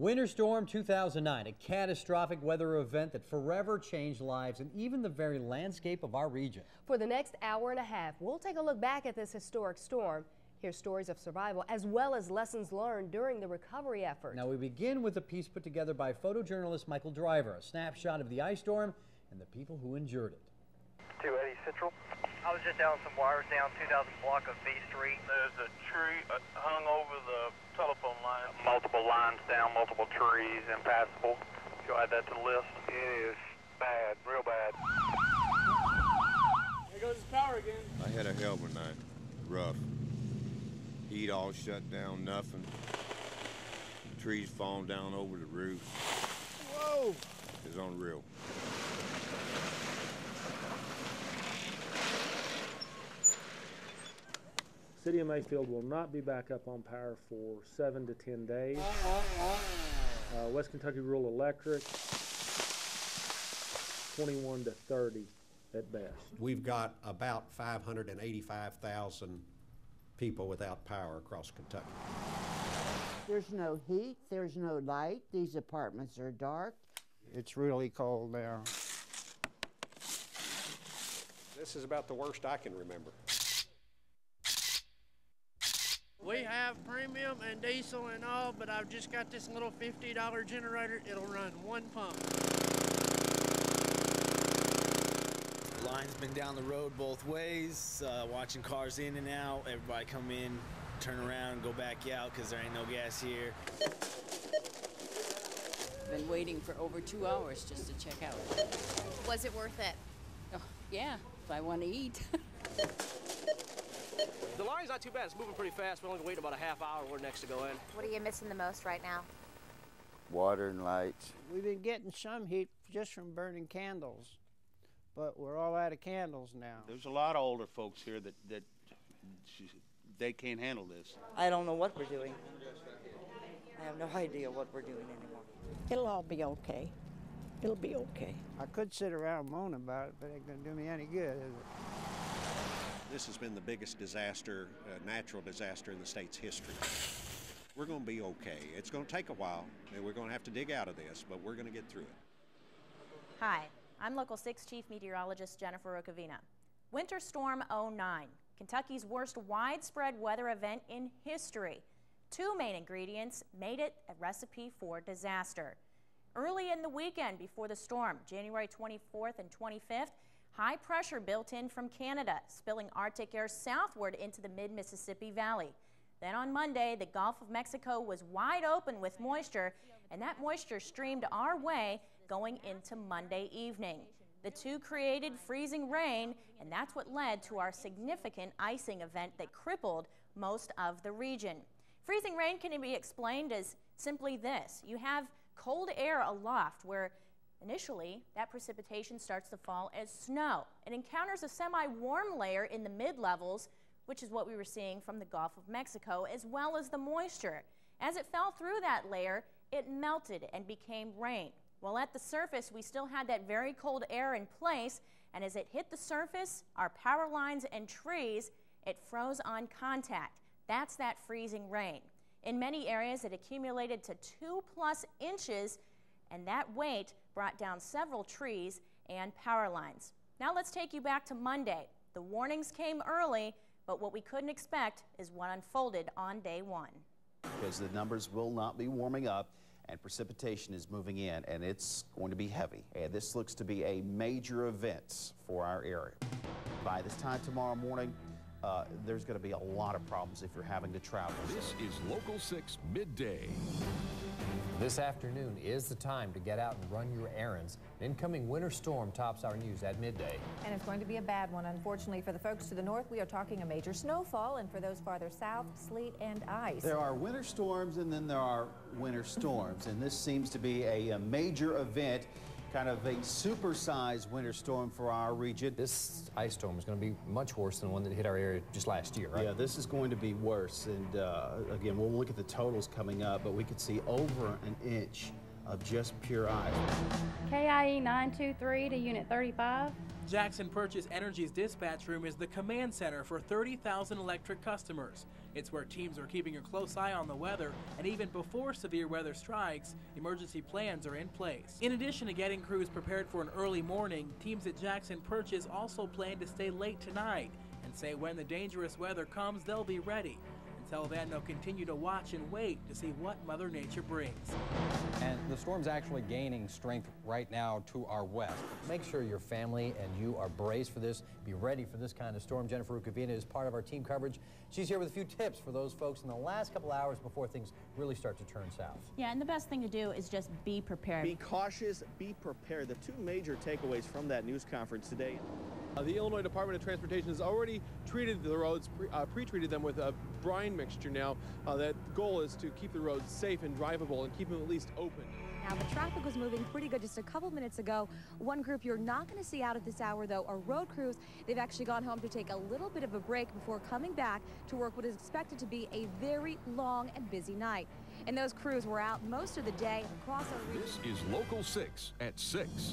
Winter Storm 2009, a catastrophic weather event that forever changed lives and even the very landscape of our region. For the next hour and a half, we'll take a look back at this historic storm, hear stories of survival, as well as lessons learned during the recovery effort. Now we begin with a piece put together by photojournalist Michael Driver, a snapshot of the ice storm and the people who endured it. To Eddie Central. I was just down some wires down 2000 block of B Street. There's a tree uh, hung over the telephone line. Multiple lines down, multiple trees, impassable. Go add that to the list. It is bad, real bad. There goes his power again. I had a hell of a night. Rough. Heat all shut down, nothing. Trees falling down over the roof. Whoa! It's unreal. City of Mayfield will not be back up on power for seven to ten days. Uh, West Kentucky Rural Electric, 21 to 30 at best. We've got about 585,000 people without power across Kentucky. There's no heat, there's no light, these apartments are dark. It's really cold now. This is about the worst I can remember. We have premium and diesel and all, but I've just got this little $50 generator. It'll run one pump. Line's been down the road both ways, uh, watching cars in and out. Everybody come in, turn around, go back out because there ain't no gas here. Been waiting for over two hours just to check out. Was it worth it? Oh, yeah, if I want to eat. The line's not too bad. It's moving pretty fast. We only wait about a half hour. We're next to go in. What are you missing the most right now? Water and lights. We've been getting some heat just from burning candles, but we're all out of candles now. There's a lot of older folks here that, that they can't handle this. I don't know what we're doing. I have no idea what we're doing anymore. It'll all be okay. It'll be okay. I could sit around moaning about it, but it ain't gonna do me any good, is it? This has been the biggest disaster, uh, natural disaster in the state's history. We're going to be okay. It's going to take a while, and we're going to have to dig out of this, but we're going to get through it. Hi, I'm Local 6 Chief Meteorologist Jennifer Rukavina. Winter Storm 09, Kentucky's worst widespread weather event in history. Two main ingredients made it a recipe for disaster. Early in the weekend before the storm, January 24th and 25th, High pressure built in from Canada, spilling Arctic air southward into the mid-Mississippi Valley. Then on Monday, the Gulf of Mexico was wide open with moisture, and that moisture streamed our way going into Monday evening. The two created freezing rain, and that's what led to our significant icing event that crippled most of the region. Freezing rain can be explained as simply this. You have cold air aloft where Initially, that precipitation starts to fall as snow. It encounters a semi-warm layer in the mid-levels, which is what we were seeing from the Gulf of Mexico, as well as the moisture. As it fell through that layer, it melted and became rain. While at the surface, we still had that very cold air in place, and as it hit the surface, our power lines and trees, it froze on contact. That's that freezing rain. In many areas, it accumulated to two plus inches and that weight brought down several trees and power lines. Now let's take you back to Monday. The warnings came early, but what we couldn't expect is what unfolded on day one. Because the numbers will not be warming up and precipitation is moving in and it's going to be heavy. And this looks to be a major event for our area. By this time tomorrow morning, uh, there's going to be a lot of problems if you're having to travel. This is Local 6 Midday. This afternoon is the time to get out and run your errands. An incoming winter storm tops our news at midday. And it's going to be a bad one. Unfortunately, for the folks to the north, we are talking a major snowfall, and for those farther south, sleet and ice. There are winter storms, and then there are winter storms, and this seems to be a, a major event kind of a supersized winter storm for our region. This ice storm is going to be much worse than the one that hit our area just last year, right? Yeah, this is going to be worse. And uh, again, we'll look at the totals coming up, but we could see over an inch of just pure ice. KIE 923 to Unit 35. Jackson Purchase Energy's dispatch room is the command center for 30,000 electric customers. It's where teams are keeping a close eye on the weather, and even before severe weather strikes, emergency plans are in place. In addition to getting crews prepared for an early morning, teams at Jackson Purchase also plan to stay late tonight and say when the dangerous weather comes, they'll be ready. Until then, they'll continue to watch and wait to see what Mother Nature brings. And the storm's actually gaining strength right now to our west. Make sure your family and you are braced for this. Be ready for this kind of storm. Jennifer Rukavina is part of our team coverage. She's here with a few tips for those folks in the last couple hours before things really start to turn south. Yeah, and the best thing to do is just be prepared. Be cautious, be prepared. The two major takeaways from that news conference today. Uh, the Illinois Department of Transportation has already treated the roads, pre, uh, pre-treated them with a brine mixture now. Uh, that goal is to keep the roads safe and drivable and keep them at least open. Now, the traffic was moving pretty good just a couple minutes ago. One group you're not going to see out at this hour, though, are road crews. They've actually gone home to take a little bit of a break before coming back to work what is expected to be a very long and busy night. And those crews were out most of the day across our region. This is Local 6 at 6.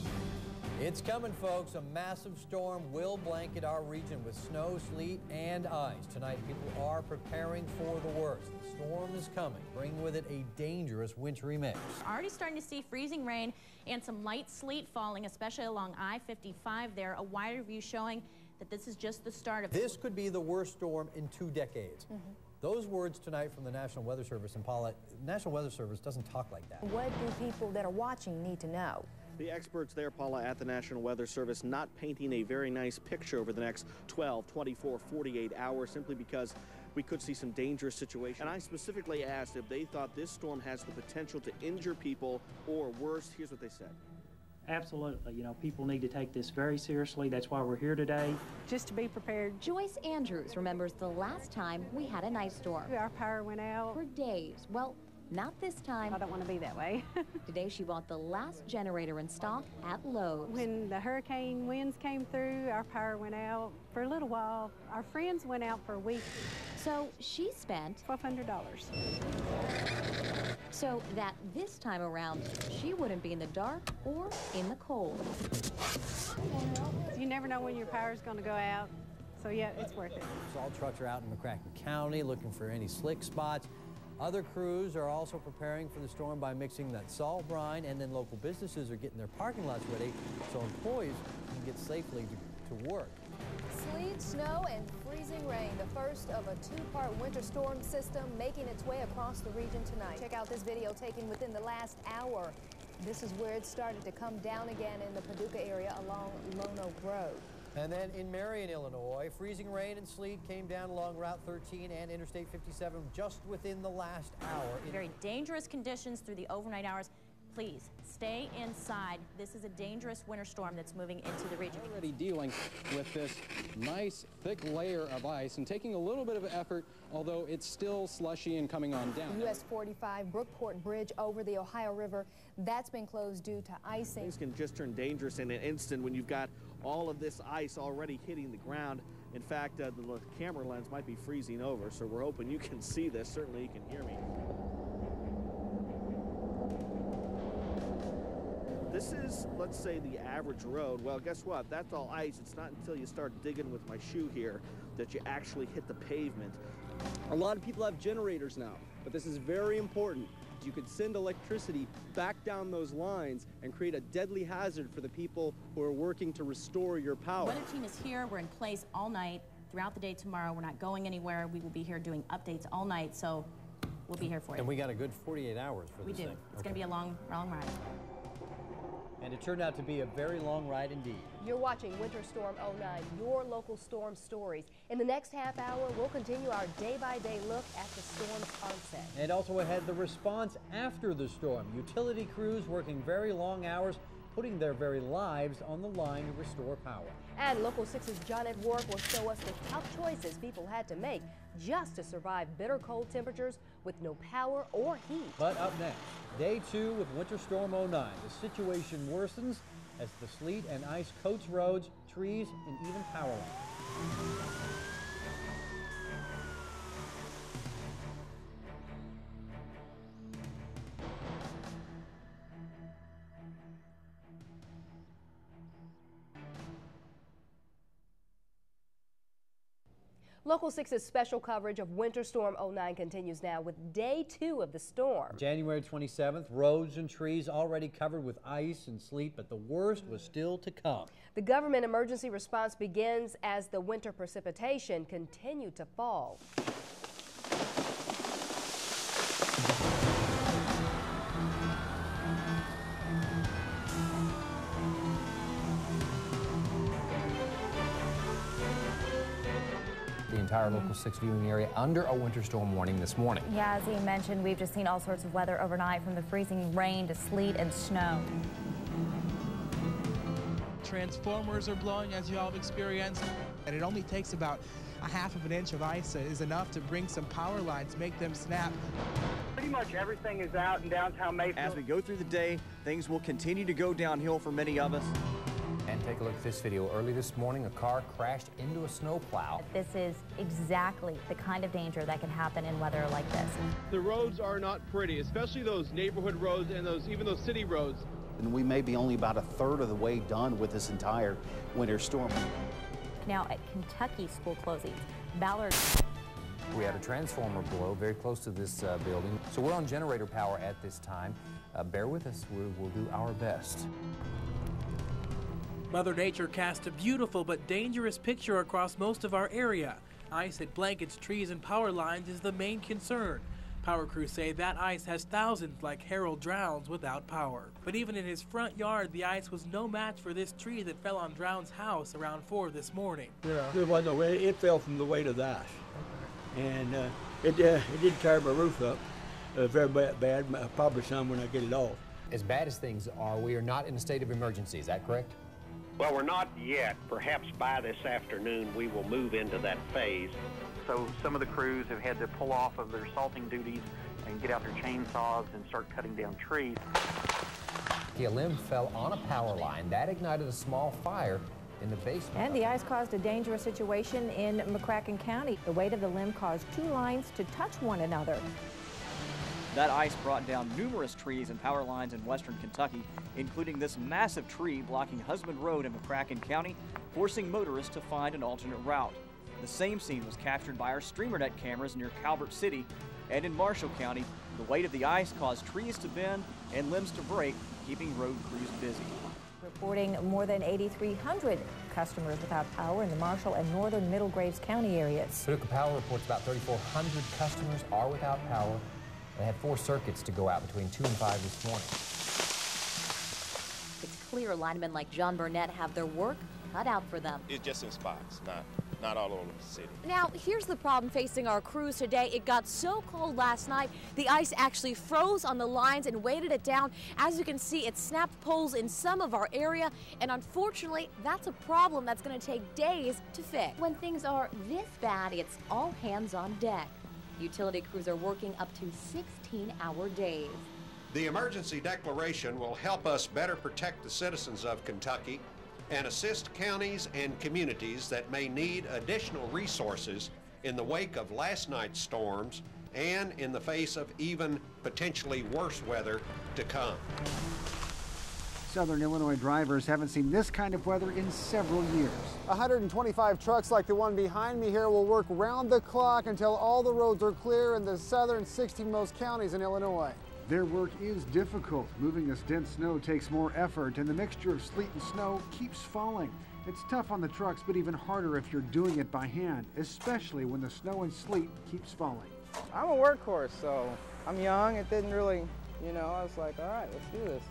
It's coming, folks. A massive storm will blanket our region with snow, sleet, and ice. Tonight, people are preparing for the worst. The storm is coming, bringing with it a dangerous wintry mix. Already starting to see freezing rain and some light sleet falling, especially along I-55 there. A wider view showing that this is just the start of This could be the worst storm in two decades. Mm -hmm. Those words tonight from the National Weather Service and Paula, National Weather Service doesn't talk like that. What do people that are watching need to know? The experts there, Paula, at the National Weather Service, not painting a very nice picture over the next 12, 24, 48 hours simply because we could see some dangerous situations. And I specifically asked if they thought this storm has the potential to injure people or worse. Here's what they said. Absolutely. You know, people need to take this very seriously. That's why we're here today. Just to be prepared. Joyce Andrews remembers the last time we had an ice storm. Our power went out. For days. Well, not this time. I don't want to be that way. Today she bought the last generator in stock at Lowe's. When the hurricane winds came through, our power went out for a little while. Our friends went out for a week. So she spent $1,200. So that this time around, she wouldn't be in the dark or in the cold. You never know when your power is going to go out. So yeah, it's worth it. Salt trucks are out in McCracken County looking for any slick spots. Other crews are also preparing for the storm by mixing that salt brine, and then local businesses are getting their parking lots ready so employees can get safely to, to work. Sleet, snow, and freezing rain, the first of a two-part winter storm system making its way across the region tonight. Check out this video taken within the last hour. This is where it started to come down again in the Paducah area along Lone Oak Road. And then in Marion, Illinois, freezing rain and sleet came down along Route 13 and Interstate 57 just within the last hour. Very dangerous conditions through the overnight hours. Please stay inside. This is a dangerous winter storm that's moving into the region. Already dealing with this nice thick layer of ice and taking a little bit of effort, although it's still slushy and coming on down. US 45 Brookport Bridge over the Ohio River, that's been closed due to icing. Things can just turn dangerous in an instant when you've got all of this ice already hitting the ground. In fact, uh, the camera lens might be freezing over, so we're hoping you can see this. Certainly you can hear me. This is, let's say, the average road. Well, guess what? That's all ice. It's not until you start digging with my shoe here that you actually hit the pavement. A lot of people have generators now, but this is very important you could send electricity back down those lines and create a deadly hazard for the people who are working to restore your power. The weather team is here. We're in place all night. Throughout the day tomorrow, we're not going anywhere. We will be here doing updates all night, so we'll be here for you. And we got a good 48 hours for we this do. thing. It's okay. going to be a long, long ride. And it turned out to be a very long ride indeed. You're watching Winter Storm 09, your local storm stories. In the next half hour, we'll continue our day-by-day -day look at the storm's onset. And also ahead, the response after the storm. Utility crews working very long hours, putting their very lives on the line to restore power. And Local 6's Johnette Warwick will show us the tough choices people had to make just to survive bitter cold temperatures with no power or heat. But up next, day two with Winter Storm 09. The situation worsens as the sleet and ice coats roads, trees, and even power lines. Local 6's special coverage of Winter Storm 09 continues now with day two of the storm. January 27th, roads and trees already covered with ice and sleet, but the worst was still to come. The government emergency response begins as the winter precipitation continued to fall. Entire Local 6 viewing area under a winter storm warning this morning. Yeah, as he mentioned, we've just seen all sorts of weather overnight from the freezing rain to sleet and snow. Transformers are blowing, as you all have experienced, and it only takes about a half of an inch of ice is enough to bring some power lines, make them snap. Pretty much everything is out in downtown Mayfield. As we go through the day, things will continue to go downhill for many of us. And take a look at this video. Early this morning, a car crashed into a snowplow. This is exactly the kind of danger that can happen in weather like this. The roads are not pretty, especially those neighborhood roads and those even those city roads. And we may be only about a third of the way done with this entire winter storm. Now at Kentucky school closings, Ballard. We had a transformer blow very close to this uh, building. So we're on generator power at this time. Uh, bear with us. We will do our best. Mother Nature cast a beautiful but dangerous picture across most of our area. Ice that blankets trees and power lines is the main concern. Power crews say that ice has thousands like Harold Drowns without power. But even in his front yard, the ice was no match for this tree that fell on Drowns' house around 4 this morning. Yeah. There was no way. It fell from the weight of the ice. And uh, it, uh, it did tear my roof up uh, very bad, bad, probably some when I get it off. As bad as things are, we are not in a state of emergency. Is that correct? Well, we're not yet. Perhaps by this afternoon we will move into that phase. So some of the crews have had to pull off of their salting duties and get out their chainsaws and start cutting down trees. The limb fell on a power line. That ignited a small fire in the basement. And the ice caused a dangerous situation in McCracken County. The weight of the limb caused two lines to touch one another. That ice brought down numerous trees and power lines in western Kentucky, including this massive tree blocking Husband Road in McCracken County, forcing motorists to find an alternate route. The same scene was captured by our StreamerNet cameras near Calvert City, and in Marshall County, the weight of the ice caused trees to bend and limbs to break, keeping road crews busy. Reporting more than 8,300 customers without power in the Marshall and northern Middle Graves County areas. Paducah Power reports about 3,400 customers are without power. They had four circuits to go out between 2 and 5 this morning. It's clear linemen like John Burnett have their work cut out for them. It's just in spots, not not all over the city. Now, here's the problem facing our crews today. It got so cold last night, the ice actually froze on the lines and weighted it down. As you can see, it snapped poles in some of our area, and unfortunately, that's a problem that's going to take days to fix. When things are this bad, it's all hands on deck. Utility crews are working up to 16-hour days. The emergency declaration will help us better protect the citizens of Kentucky and assist counties and communities that may need additional resources in the wake of last night's storms and in the face of even potentially worse weather to come. Southern Illinois drivers haven't seen this kind of weather in several years. 125 trucks like the one behind me here will work round the clock until all the roads are clear in the southern 16 most counties in Illinois. Their work is difficult. Moving this dense snow takes more effort, and the mixture of sleet and snow keeps falling. It's tough on the trucks, but even harder if you're doing it by hand, especially when the snow and sleet keeps falling. I'm a workhorse, so I'm young. It didn't really, you know, I was like, all right, let's do this.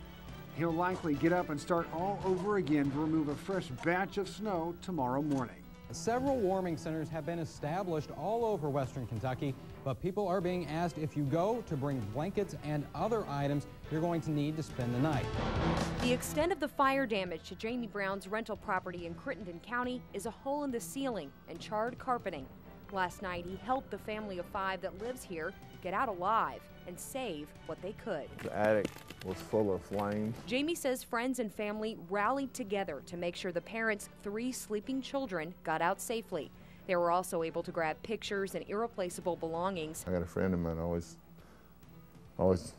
He'll likely get up and start all over again to remove a fresh batch of snow tomorrow morning. Several warming centers have been established all over western Kentucky, but people are being asked if you go to bring blankets and other items you're going to need to spend the night. The extent of the fire damage to Jamie Brown's rental property in Crittenden County is a hole in the ceiling and charred carpeting. Last night, he helped the family of five that lives here get out alive and save what they could. The attic was full of flames. Jamie says friends and family rallied together to make sure the parents' three sleeping children got out safely. They were also able to grab pictures and irreplaceable belongings. I got a friend of mine always, always,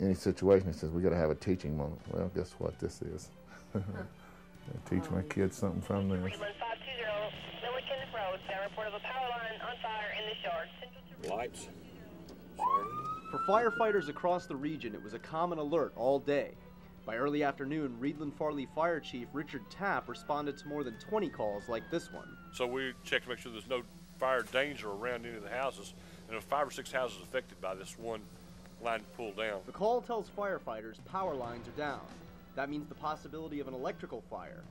any situation, he says, we got to have a teaching moment. Well, guess what this is? teach my kids something from this. Milliken Road, that report of a power line on fire in this yard. Lights. For firefighters across the region, it was a common alert all day. By early afternoon, Reidland Farley Fire Chief Richard Tapp responded to more than 20 calls like this one. So we check to make sure there's no fire danger around any of the houses. And there were five or six houses affected by this one line pulled down. The call tells firefighters power lines are down. That means the possibility of an electrical fire.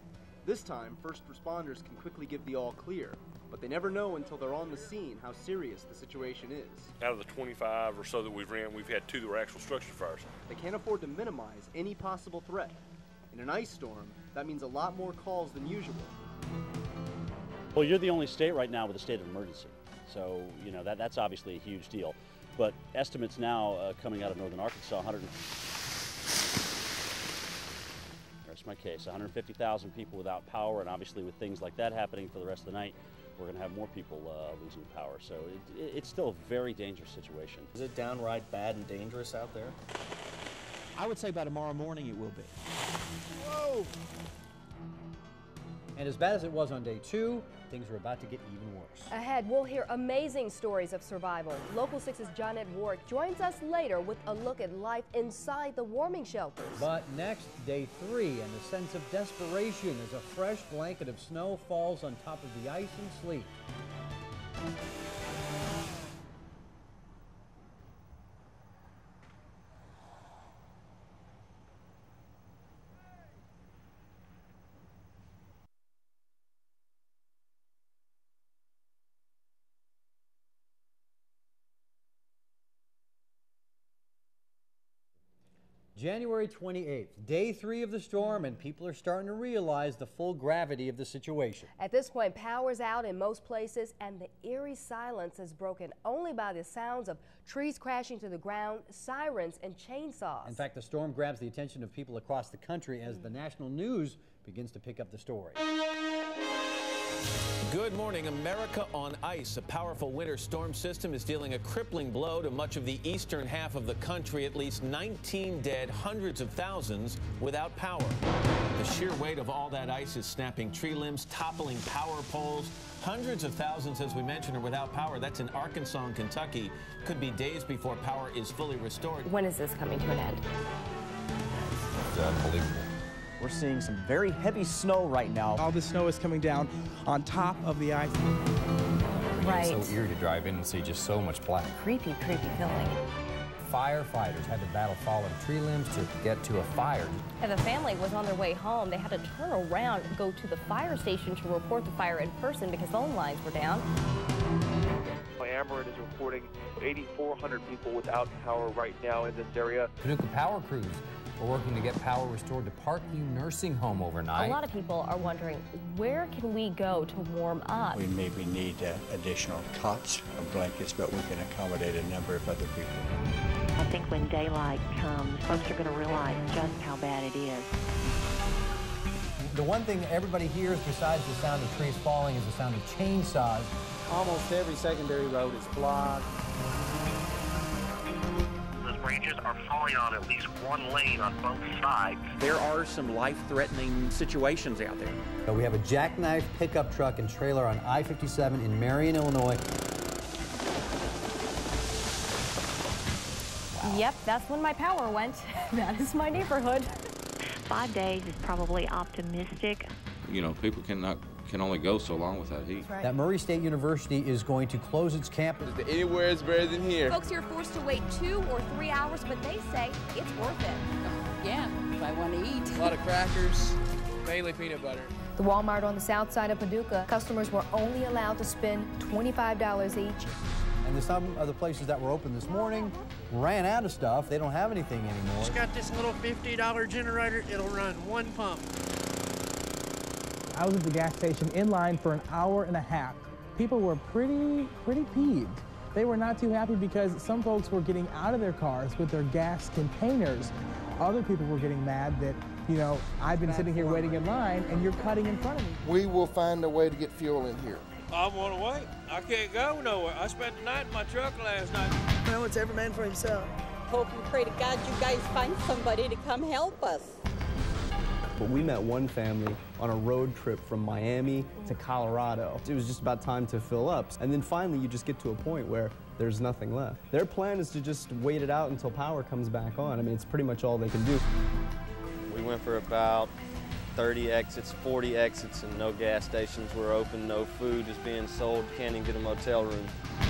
This time, first responders can quickly give the all clear, but they never know until they're on the scene how serious the situation is. Out of the 25 or so that we've ran, we've had two that were actual structure fires. They can't afford to minimize any possible threat. In an ice storm, that means a lot more calls than usual. Well, you're the only state right now with a state of emergency. So, you know, that, that's obviously a huge deal. But estimates now uh, coming out of northern Arkansas, 100. There's my case 150,000 people without power, and obviously, with things like that happening for the rest of the night, we're going to have more people uh, losing power. So it, it, it's still a very dangerous situation. Is it downright bad and dangerous out there? I would say by tomorrow morning it will be. Whoa! And as bad as it was on day two, things are about to get even worse. Ahead, we'll hear amazing stories of survival. Local 6's Johnette Warwick joins us later with a look at life inside the warming shelters. But next, day three, and a sense of desperation as a fresh blanket of snow falls on top of the ice and sleet. January 28th, day three of the storm, and people are starting to realize the full gravity of the situation. At this point, power's out in most places, and the eerie silence is broken only by the sounds of trees crashing to the ground, sirens, and chainsaws. In fact, the storm grabs the attention of people across the country as the national news begins to pick up the story. Good morning. America on ice. A powerful winter storm system is dealing a crippling blow to much of the eastern half of the country. At least 19 dead, hundreds of thousands without power. The sheer weight of all that ice is snapping tree limbs, toppling power poles. Hundreds of thousands, as we mentioned, are without power. That's in Arkansas and Kentucky. Could be days before power is fully restored. When is this coming to an end? It's unbelievable. We're seeing some very heavy snow right now. All the snow is coming down on top of the ice. Right. It's so eerie to drive in and see just so much black. Creepy, creepy feeling. Firefighters had to battle fallen tree limbs to get to a fire. And the family was on their way home. They had to turn around and go to the fire station to report the fire in person because phone lines were down. Ameren is reporting 8,400 people without power right now in this area. Paducah Power Crews are working to get power restored to Parkview Nursing Home overnight. A lot of people are wondering, where can we go to warm up? We maybe need uh, additional cots or blankets, but we can accommodate a number of other people. I think when daylight comes, folks are going to realize just how bad it is. The one thing everybody hears besides the sound of trees falling is the sound of chainsaws. Almost every secondary road is blocked. Those branches are falling on at least one lane on both sides. There are some life-threatening situations out there. We have a jackknife pickup truck and trailer on I-57 in Marion, Illinois. Yep, that's when my power went. that is my neighborhood. Five days is probably optimistic. You know, people cannot can only go so long without heat. Right. That Murray State University is going to close its campus. Anywhere is better than here. Folks here are forced to wait two or three hours, but they say it's worth it. Yeah, if I want to eat. A lot of crackers, mainly peanut butter. The Walmart on the south side of Paducah, customers were only allowed to spend $25 each. And some of the places that were open this morning ran out of stuff. They don't have anything anymore. Just got this little $50 generator. It'll run one pump. I was at the gas station in line for an hour and a half. People were pretty, pretty peeved. They were not too happy because some folks were getting out of their cars with their gas containers. Other people were getting mad that, you know, I've been sitting here waiting in line and you're cutting in front of me. We will find a way to get fuel in here. I want to wait. I can't go nowhere. I spent the night in my truck last night. Well, it's every man for himself. Hope and pray to God you guys find somebody to come help us. But we met one family on a road trip from Miami to Colorado. It was just about time to fill up. And then finally, you just get to a point where there's nothing left. Their plan is to just wait it out until power comes back on. I mean, it's pretty much all they can do. We went for about 30 exits, 40 exits, and no gas stations were open, no food is being sold, can't even get a motel room.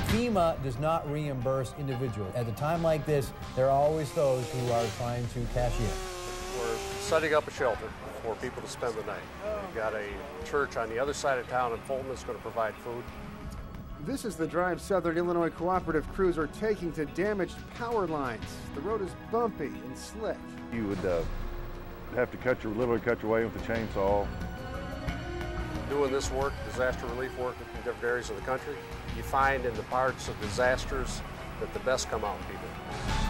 FEMA does not reimburse individuals. At a time like this, there are always those who are trying to cash in. We're setting up a shelter for people to spend the night. We've got a church on the other side of town in Fulton that's going to provide food. This is the drive Southern Illinois cooperative crews are taking to damaged power lines. The road is bumpy and slick. You would uh, have to cut your, literally cut your way with a chainsaw. Doing this work, disaster relief work in different areas of the country, you find in the parts of disasters that the best come out in people.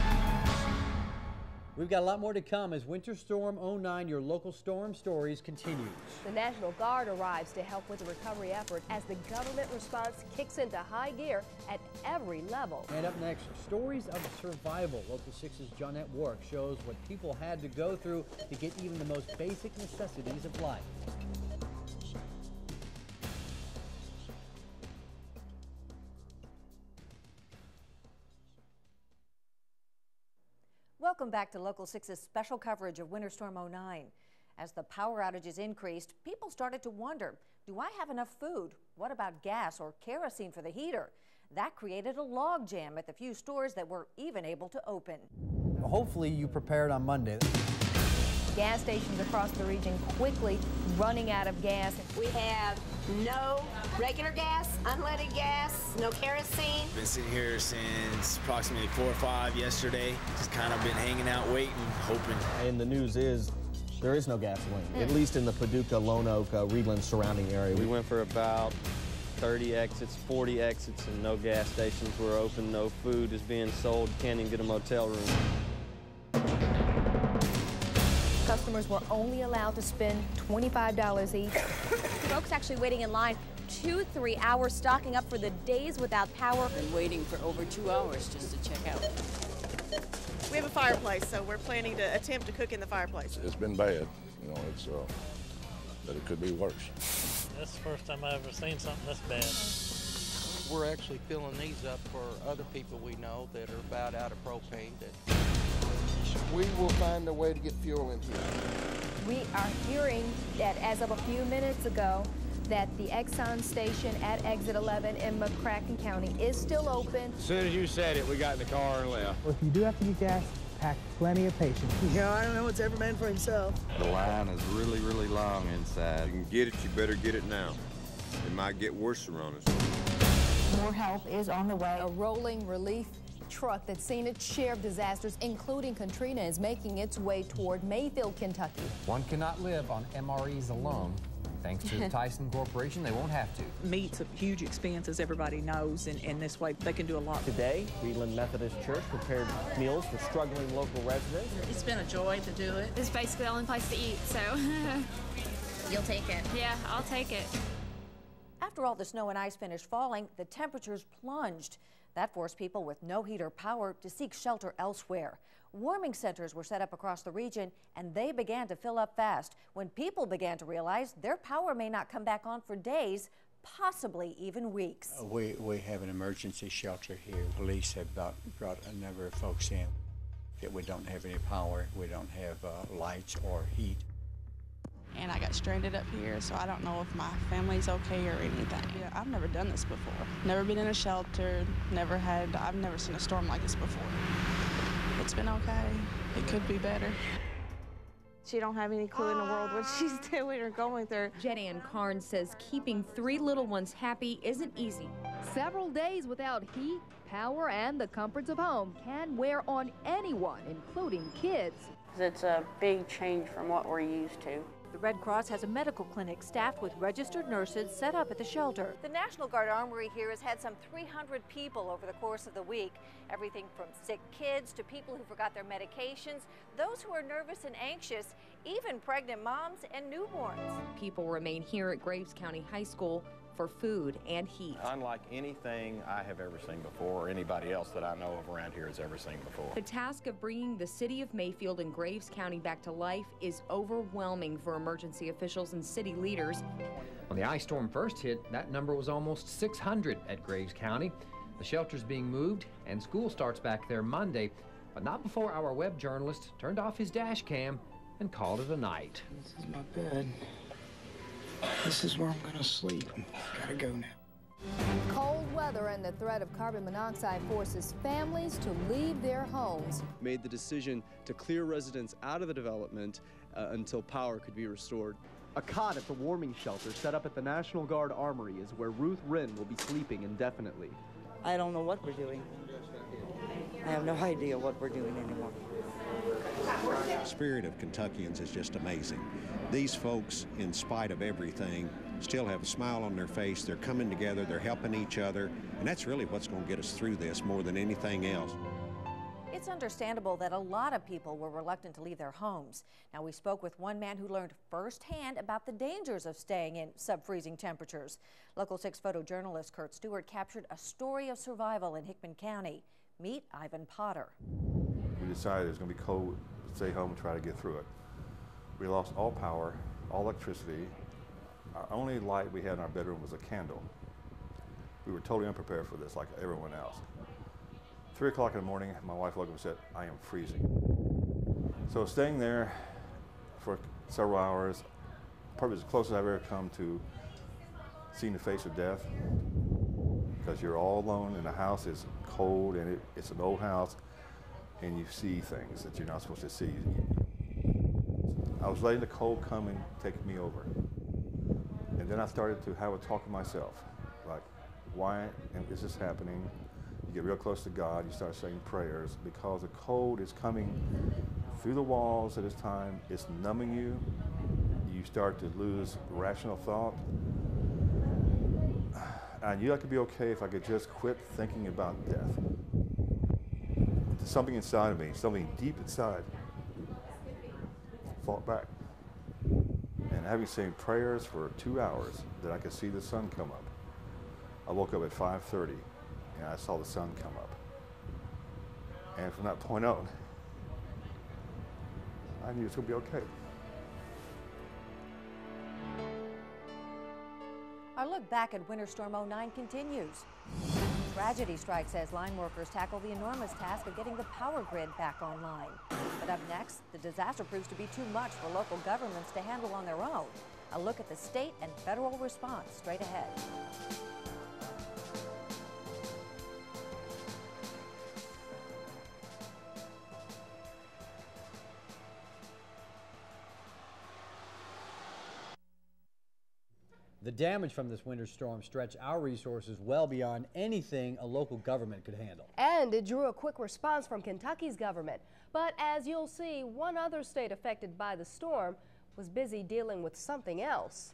We've got a lot more to come as Winter Storm 09, your local storm stories, continues. The National Guard arrives to help with the recovery effort as the government response kicks into high gear at every level. And up next, stories of survival. Local 6's Johnette Warwick shows what people had to go through to get even the most basic necessities of life. Welcome back to Local 6's special coverage of Winter Storm 09. As the power outages increased, people started to wonder, do I have enough food? What about gas or kerosene for the heater? That created a logjam at the few stores that were even able to open. Hopefully you prepared on Monday. Gas stations across the region quickly running out of gas. We have no regular gas, unleaded gas, no kerosene. Been sitting here since approximately 4 or 5 yesterday. Just kind of been hanging out, waiting, hoping. And the news is there is no gasoline, mm. at least in the Paducah, Lone Oak, uh, Reidland surrounding area. We went for about 30 exits, 40 exits, and no gas stations were open, no food is being sold, can't even get a motel room. Customers were only allowed to spend $25 each. Folks actually waiting in line two, three hours, stocking up for the days without power. Been waiting for over two hours just to check out. We have a fireplace, so we're planning to attempt to cook in the fireplace. It's been bad, you know, it's, uh, but it could be worse. That's the first time I've ever seen something this bad. We're actually filling these up for other people we know that are about out of propane that we will find a way to get fuel in here. We are hearing that as of a few minutes ago, that the Exxon station at exit 11 in McCracken County is still open. As soon as you said it, we got in the car and left. Well, if you do have to get gas, pack plenty of patience. Yeah, I don't know what's ever meant for himself. The line is really, really long inside. You can get it, you better get it now. It might get worse around us. More help is on the way. A rolling relief truck that's seen its share of disasters, including Katrina, is making its way toward Mayfield, Kentucky. One cannot live on MREs alone. Thanks to the Tyson Corporation, they won't have to. Meat's a huge expense, as everybody knows, and, and this way they can do a lot. Today, Reidland Methodist Church prepared meals for struggling local residents. It's been a joy to do it. It's basically the only place to eat, so you'll take it. Yeah, I'll take it. After all the snow and ice finished falling, the temperatures plunged. That forced people with no heat or power to seek shelter elsewhere. Warming centers were set up across the region, and they began to fill up fast when people began to realize their power may not come back on for days, possibly even weeks. Uh, we, we have an emergency shelter here. Police have brought, brought a number of folks in. That we don't have any power, we don't have uh, lights or heat and I got stranded up here, so I don't know if my family's okay or anything. Yeah, I've never done this before. Never been in a shelter, never had, I've never seen a storm like this before. It's been okay. It could be better. She don't have any clue in the world what she's ah. doing or going through. Jenny Ann Carnes says keeping three little ones happy isn't easy. Several days without heat, power, and the comforts of home can wear on anyone, including kids. It's a big change from what we're used to. The Red Cross has a medical clinic staffed with registered nurses set up at the shelter. The National Guard Armory here has had some 300 people over the course of the week. Everything from sick kids to people who forgot their medications, those who are nervous and anxious, even pregnant moms and newborns. People remain here at Graves County High School for food and heat. Unlike anything I have ever seen before or anybody else that I know of around here has ever seen before. The task of bringing the city of Mayfield and Graves County back to life is overwhelming for emergency officials and city leaders. When the ice storm first hit, that number was almost 600 at Graves County. The shelter's being moved and school starts back there Monday, but not before our web journalist turned off his dash cam and called it a night. This is my bed. This is where I'm gonna sleep. Gotta go now. Cold weather and the threat of carbon monoxide forces families to leave their homes. Made the decision to clear residents out of the development uh, until power could be restored. A cot at the warming shelter set up at the National Guard Armory is where Ruth Wren will be sleeping indefinitely. I don't know what we're doing. I have no idea what we're doing anymore. The spirit of Kentuckians is just amazing. These folks, in spite of everything, still have a smile on their face. They're coming together, they're helping each other, and that's really what's going to get us through this more than anything else. It's understandable that a lot of people were reluctant to leave their homes. Now, we spoke with one man who learned firsthand about the dangers of staying in sub-freezing temperatures. Local 6 photojournalist Kurt Stewart captured a story of survival in Hickman County. Meet Ivan Potter. We decided it was going to be cold, stay home and try to get through it. We lost all power, all electricity. Our only light we had in our bedroom was a candle. We were totally unprepared for this, like everyone else. Three o'clock in the morning, my wife woke up and said, I am freezing. So staying there for several hours, probably as close as I've ever come to seeing the face of death, because you're all alone in the house, it's cold and it, it's an old house, and you see things that you're not supposed to see. I was letting the cold come and take me over. And then I started to have a talk with myself, like, why is this happening? You get real close to God, you start saying prayers because the cold is coming through the walls at this time, it's numbing you, you start to lose rational thought. I knew I could be okay if I could just quit thinking about death. Something inside of me, something deep inside, fought back. And having said prayers for two hours, that I could see the sun come up. I woke up at 5.30 and I saw the sun come up. And from that point on, I knew it was going to be okay. Our look back at Winter Storm 09 continues. Tragedy strikes as line workers tackle the enormous task of getting the power grid back online. But up next, the disaster proves to be too much for local governments to handle on their own. A look at the state and federal response straight ahead. Damage from this winter storm stretched our resources well beyond anything a local government could handle. And it drew a quick response from Kentucky's government. But as you'll see, one other state affected by the storm was busy dealing with something else.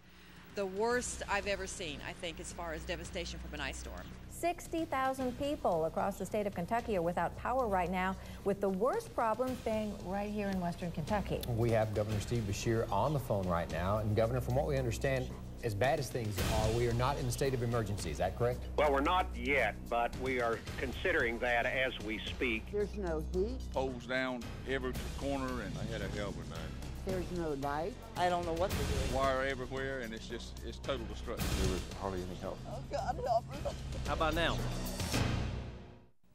The worst I've ever seen, I think, as far as devastation from an ice storm. 60,000 people across the state of Kentucky are without power right now, with the worst problem being right here in western Kentucky. We have Governor Steve Beshear on the phone right now. And, Governor, from what we understand, as bad as things are, we are not in a state of emergency. Is that correct? Well, we're not yet, but we are considering that as we speak. There's no heat. Poles down every corner, and I had a hell of a night. There's no light. I don't know what to do. Wire everywhere, and it's just, it's total destruction. There was hardly any help. Oh, God, help us. How about now?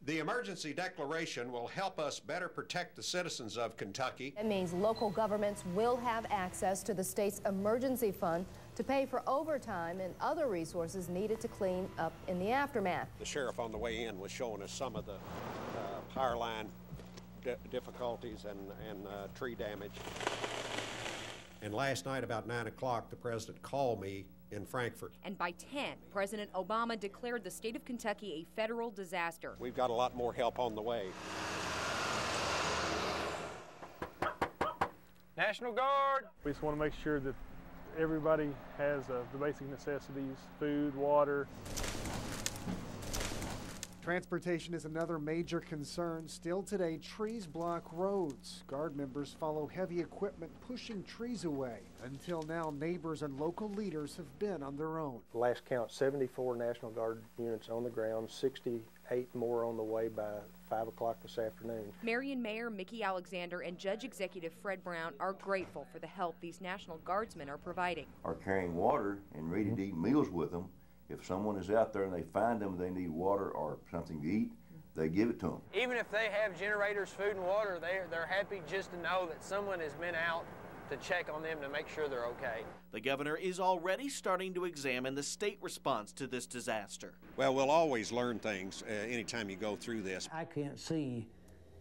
The emergency declaration will help us better protect the citizens of Kentucky. It means local governments will have access to the state's emergency fund to pay for overtime and other resources needed to clean up in the aftermath. The sheriff on the way in was showing us some of the uh, power line difficulties and, and uh, tree damage. And last night about 9 o'clock, the president called me in Frankfort. And by 10, President Obama declared the state of Kentucky a federal disaster. We've got a lot more help on the way. National Guard! We just want to make sure that everybody has uh, the basic necessities, food, water. Transportation is another major concern. Still today, trees block roads. Guard members follow heavy equipment pushing trees away. Until now, neighbors and local leaders have been on their own. Last count, 74 National Guard units on the ground, 68 more on the way by 5 o'clock this afternoon. Marion Mayor Mickey Alexander and Judge Executive Fred Brown are grateful for the help these National Guardsmen are providing. Are carrying water and ready to eat meals with them if someone is out there and they find them, they need water or something to eat, they give it to them. Even if they have generators, food, and water, they're, they're happy just to know that someone has been out to check on them to make sure they're okay. The governor is already starting to examine the state response to this disaster. Well, we'll always learn things uh, anytime you go through this. I can't see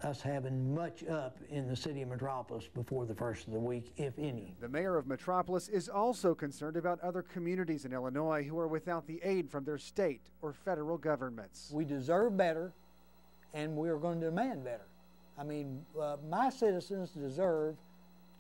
us having much up in the city of Metropolis before the first of the week, if any. The mayor of Metropolis is also concerned about other communities in Illinois who are without the aid from their state or federal governments. We deserve better, and we are going to demand better. I mean, uh, my citizens deserve to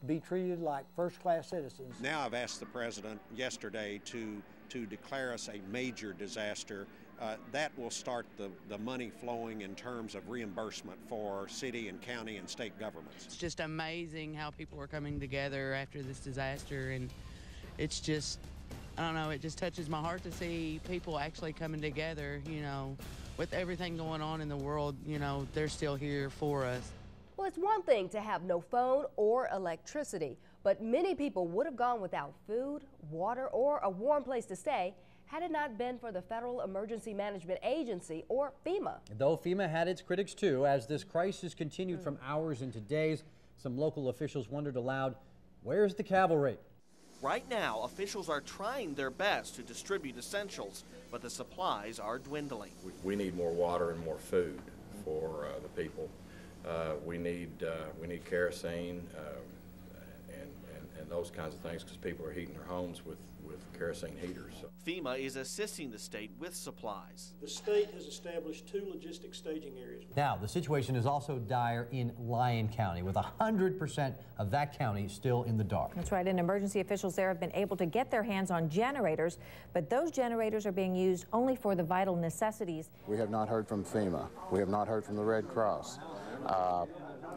be treated like first-class citizens. Now I've asked the president yesterday to to declare us a major disaster uh, that will start the, the money flowing in terms of reimbursement for city and county and state governments. It's just amazing how people are coming together after this disaster, and it's just, I don't know, it just touches my heart to see people actually coming together, you know, with everything going on in the world, you know, they're still here for us. Well, it's one thing to have no phone or electricity, but many people would have gone without food, water, or a warm place to stay had it not been for the Federal Emergency Management Agency, or FEMA. Though FEMA had its critics too, as this crisis continued mm. from hours into days, some local officials wondered aloud, where's the cavalry? Right now, officials are trying their best to distribute essentials, but the supplies are dwindling. We, need more water and more food for uh, the people. Uh, we need uh, we need kerosene uh, and, and, and those kinds of things because people are heating their homes with with kerosene heaters. So. FEMA is assisting the state with supplies. The state has established two logistic staging areas. Now, the situation is also dire in Lyon County, with 100% of that county still in the dark. That's right, and emergency officials there have been able to get their hands on generators, but those generators are being used only for the vital necessities. We have not heard from FEMA. We have not heard from the Red Cross. Uh,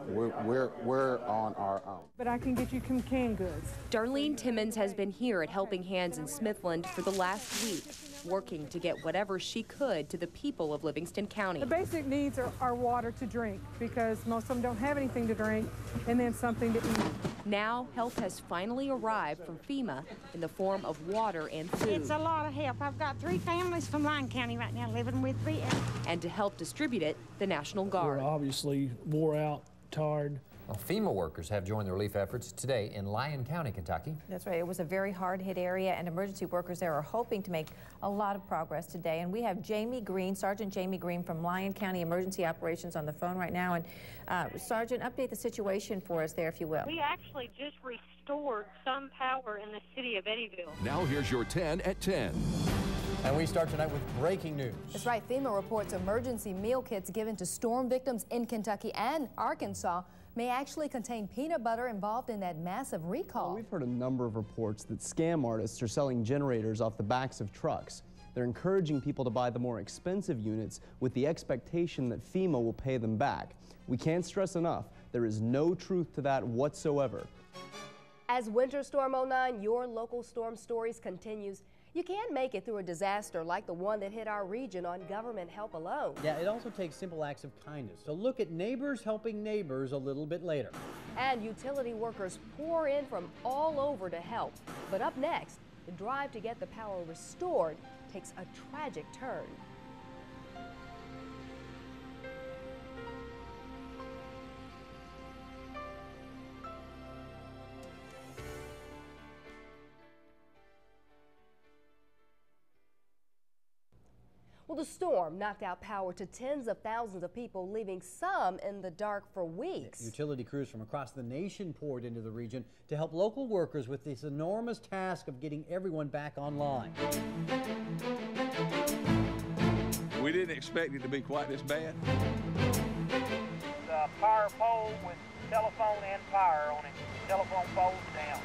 we're, we're, we're on our own. But I can get you some canned goods. Darlene Timmons has been here at Helping Hands in Smithland for the last week, working to get whatever she could to the people of Livingston County. The basic needs are, are water to drink because most of them don't have anything to drink and then something to eat. Now, help has finally arrived from FEMA in the form of water and food. It's a lot of help. I've got three families from Lyon County right now living with me. And to help distribute it, the National Guard. We're obviously wore out tired. Well, FEMA workers have joined the relief efforts today in Lyon County, Kentucky. That's right. It was a very hard hit area, and emergency workers there are hoping to make a lot of progress today. And we have Jamie Green, Sergeant Jamie Green from Lyon County Emergency Operations on the phone right now. And uh, Sergeant, update the situation for us there, if you will. We actually just restored some power in the city of Eddyville. Now here's your 10 at 10. And we start tonight with breaking news. That's right. FEMA reports emergency meal kits given to storm victims in Kentucky and Arkansas may actually contain peanut butter involved in that massive recall. Well, we've heard a number of reports that scam artists are selling generators off the backs of trucks. They're encouraging people to buy the more expensive units with the expectation that FEMA will pay them back. We can't stress enough, there is no truth to that whatsoever. As Winter Storm 09, your local storm stories continues. You can make it through a disaster like the one that hit our region on government help alone. Yeah, it also takes simple acts of kindness. So look at neighbors helping neighbors a little bit later. And utility workers pour in from all over to help. But up next, the drive to get the power restored takes a tragic turn. The storm knocked out power to tens of thousands of people, leaving some in the dark for weeks. Utility crews from across the nation poured into the region to help local workers with this enormous task of getting everyone back online. We didn't expect it to be quite this bad. The power pole with telephone and fire on it. Telephone poles down.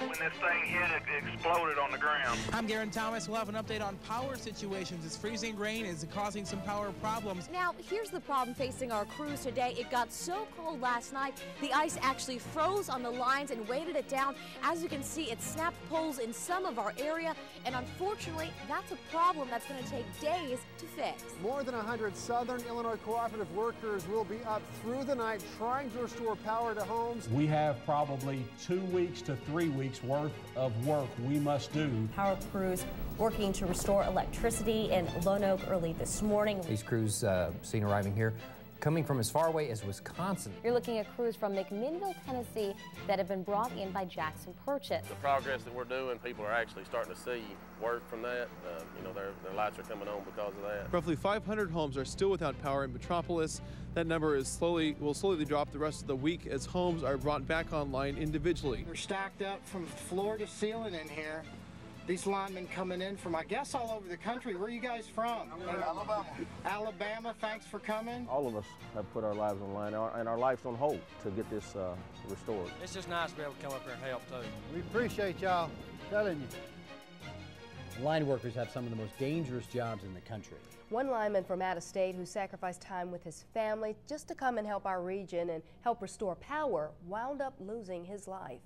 When this thing hit, it exploded on the ground. I'm Garen Thomas. We'll have an update on power situations. It's freezing rain is causing some power problems. Now, here's the problem facing our crews today. It got so cold last night, the ice actually froze on the lines and weighted it down. As you can see, it snapped poles in some of our area, and unfortunately, that's a problem that's going to take days to fix. More than 100 Southern Illinois cooperative workers will be up through the night trying to restore power to homes. We have probably two weeks to three weeks worth of work we must do. Power crews working to restore electricity in Lone Oak early this morning. These crews uh, seen arriving here coming from as far away as Wisconsin. You're looking at crews from McMinnville, Tennessee that have been brought in by Jackson Purchase. The progress that we're doing, people are actually starting to see work from that. Uh, you know, their, their lights are coming on because of that. Roughly 500 homes are still without power in Metropolis. That number is slowly will slowly drop the rest of the week as homes are brought back online individually. We're stacked up from floor to ceiling in here. These linemen coming in from, I guess, all over the country. Where are you guys from? Alabama. Alabama, thanks for coming. All of us have put our lives on line and our lives on hold to get this uh, restored. It's just nice to be able to come up here and help, too. We appreciate y'all telling you. Line workers have some of the most dangerous jobs in the country. One lineman from out of state who sacrificed time with his family just to come and help our region and help restore power wound up losing his life.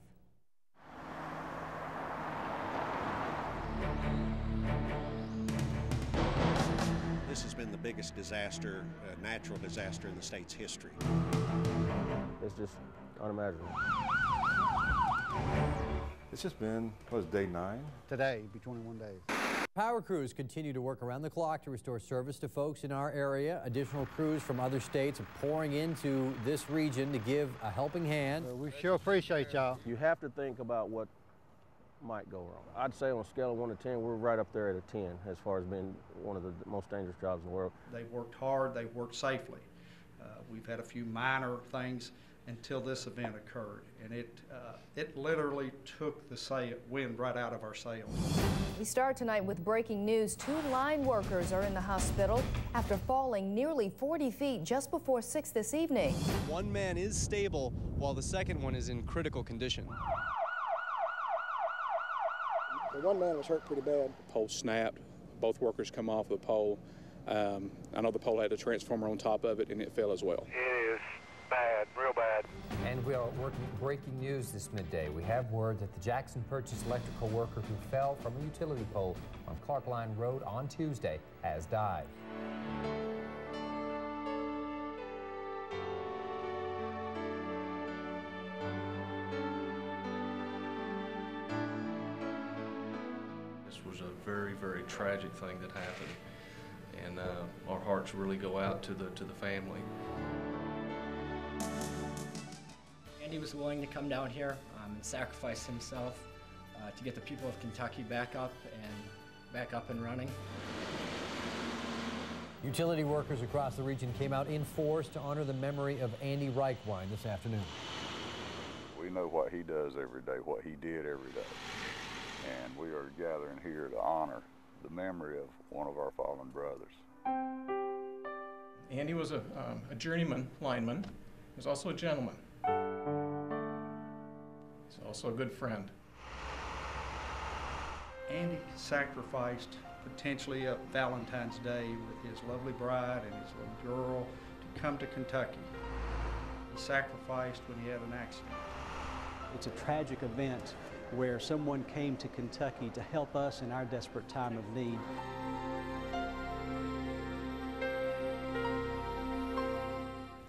This has been the biggest disaster, uh, natural disaster in the state's history. It's just unimaginable. It's just been, what is day nine? Today, it'd be 21 days. Power crews continue to work around the clock to restore service to folks in our area. Additional crews from other states are pouring into this region to give a helping hand. we sure appreciate y'all. You have to think about what might go wrong. I'd say on a scale of 1 to 10, we're right up there at a 10 as far as being one of the most dangerous jobs in the world. They've worked hard, they've worked safely. Uh, we've had a few minor things until this event occurred, and it, uh, it literally took the sail, wind right out of our sails. We start tonight with breaking news. Two line workers are in the hospital after falling nearly 40 feet just before 6 this evening. One man is stable while the second one is in critical condition. The one man was hurt pretty bad. The pole snapped. Both workers come off the pole. Um, I know the pole had a transformer on top of it, and it fell as well. It is bad, real bad. And we are working breaking news this midday. We have word that the Jackson Purchase electrical worker who fell from a utility pole on Clark Line Road on Tuesday has died. Very, very tragic thing that happened, and uh, our hearts really go out to the to the family. Andy was willing to come down here um, and sacrifice himself uh, to get the people of Kentucky back up and back up and running. Utility workers across the region came out in force to honor the memory of Andy Reichwein this afternoon. We know what he does every day, what he did every day. And we are gathering here to honor the memory of one of our fallen brothers. Andy was a, um, a journeyman lineman. He was also a gentleman. He's also a good friend. Andy sacrificed potentially a Valentine's Day with his lovely bride and his little girl to come to Kentucky. He sacrificed when he had an accident. It's a tragic event where someone came to Kentucky to help us in our desperate time of need.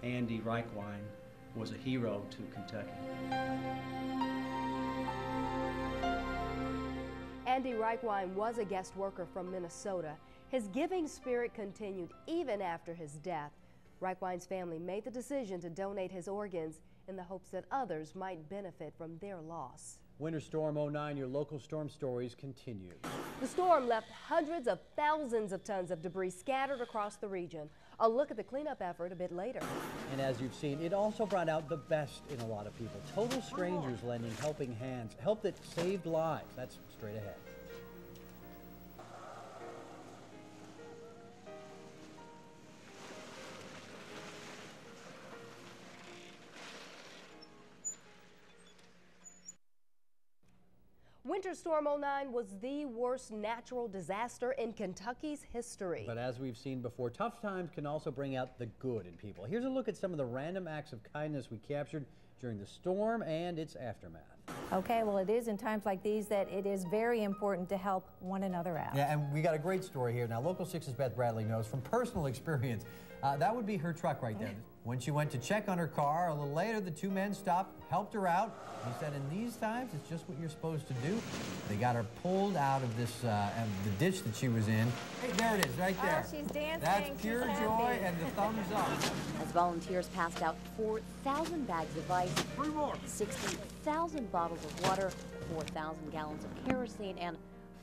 Andy Reichwein was a hero to Kentucky. Andy Reichwein was a guest worker from Minnesota. His giving spirit continued even after his death. Reichwein's family made the decision to donate his organs in the hopes that others might benefit from their loss. Winter Storm 09, your local storm stories continue. The storm left hundreds of thousands of tons of debris scattered across the region. A look at the cleanup effort a bit later. And as you've seen, it also brought out the best in a lot of people. Total strangers oh. lending helping hands, help that saved lives. That's straight ahead. Winter Storm 09 was the worst natural disaster in Kentucky's history. But as we've seen before, tough times can also bring out the good in people. Here's a look at some of the random acts of kindness we captured during the storm and its aftermath. Okay, well, it is in times like these that it is very important to help one another out. Yeah, and we got a great story here. Now, Local 6's Beth Bradley knows from personal experience. Uh, that would be her truck right there. When she went to check on her car, a little later, the two men stopped, helped her out. He said, in these times, it's just what you're supposed to do. They got her pulled out of this, uh, the ditch that she was in. Hey, there it is, right there. Oh, she's dancing. That's pure she's joy and the thumbs up. As volunteers passed out 4,000 bags of ice, 60,000 bottles of water, 4,000 gallons of kerosene, and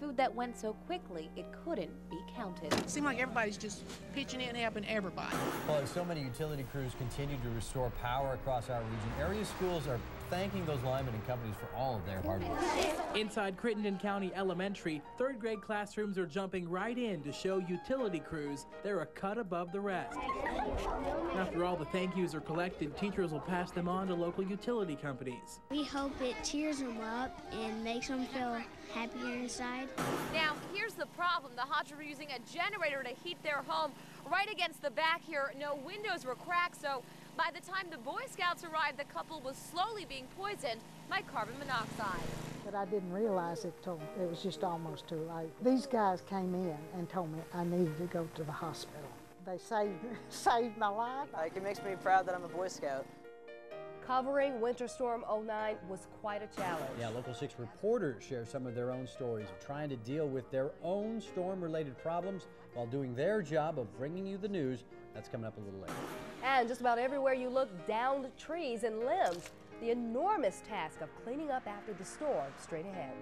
food that went so quickly it couldn't be counted. It seemed like everybody's just pitching in, helping everybody. Well, as so many utility crews continue to restore power across our region, area schools are thanking those linemen and companies for all of their hard work. Inside Crittenden County Elementary, third grade classrooms are jumping right in to show utility crews they're a cut above the rest. After all the thank yous are collected, teachers will pass them on to local utility companies. We hope it cheers them up and makes them feel happier inside. Now, here's the problem. The Hodges were using a generator to heat their home right against the back here. No windows were cracked, so by the time the Boy Scouts arrived, the couple was slowly being poisoned by carbon monoxide. But I didn't realize it till it was just almost too late. These guys came in and told me I needed to go to the hospital. They saved, saved my life. Like, it makes me proud that I'm a Boy Scout. Covering Winter Storm 09 was quite a challenge. Yeah, Local 6 reporters share some of their own stories of trying to deal with their own storm-related problems while doing their job of bringing you the news. That's coming up a little later. And just about everywhere you look, downed trees and limbs. The enormous task of cleaning up after the storm straight ahead.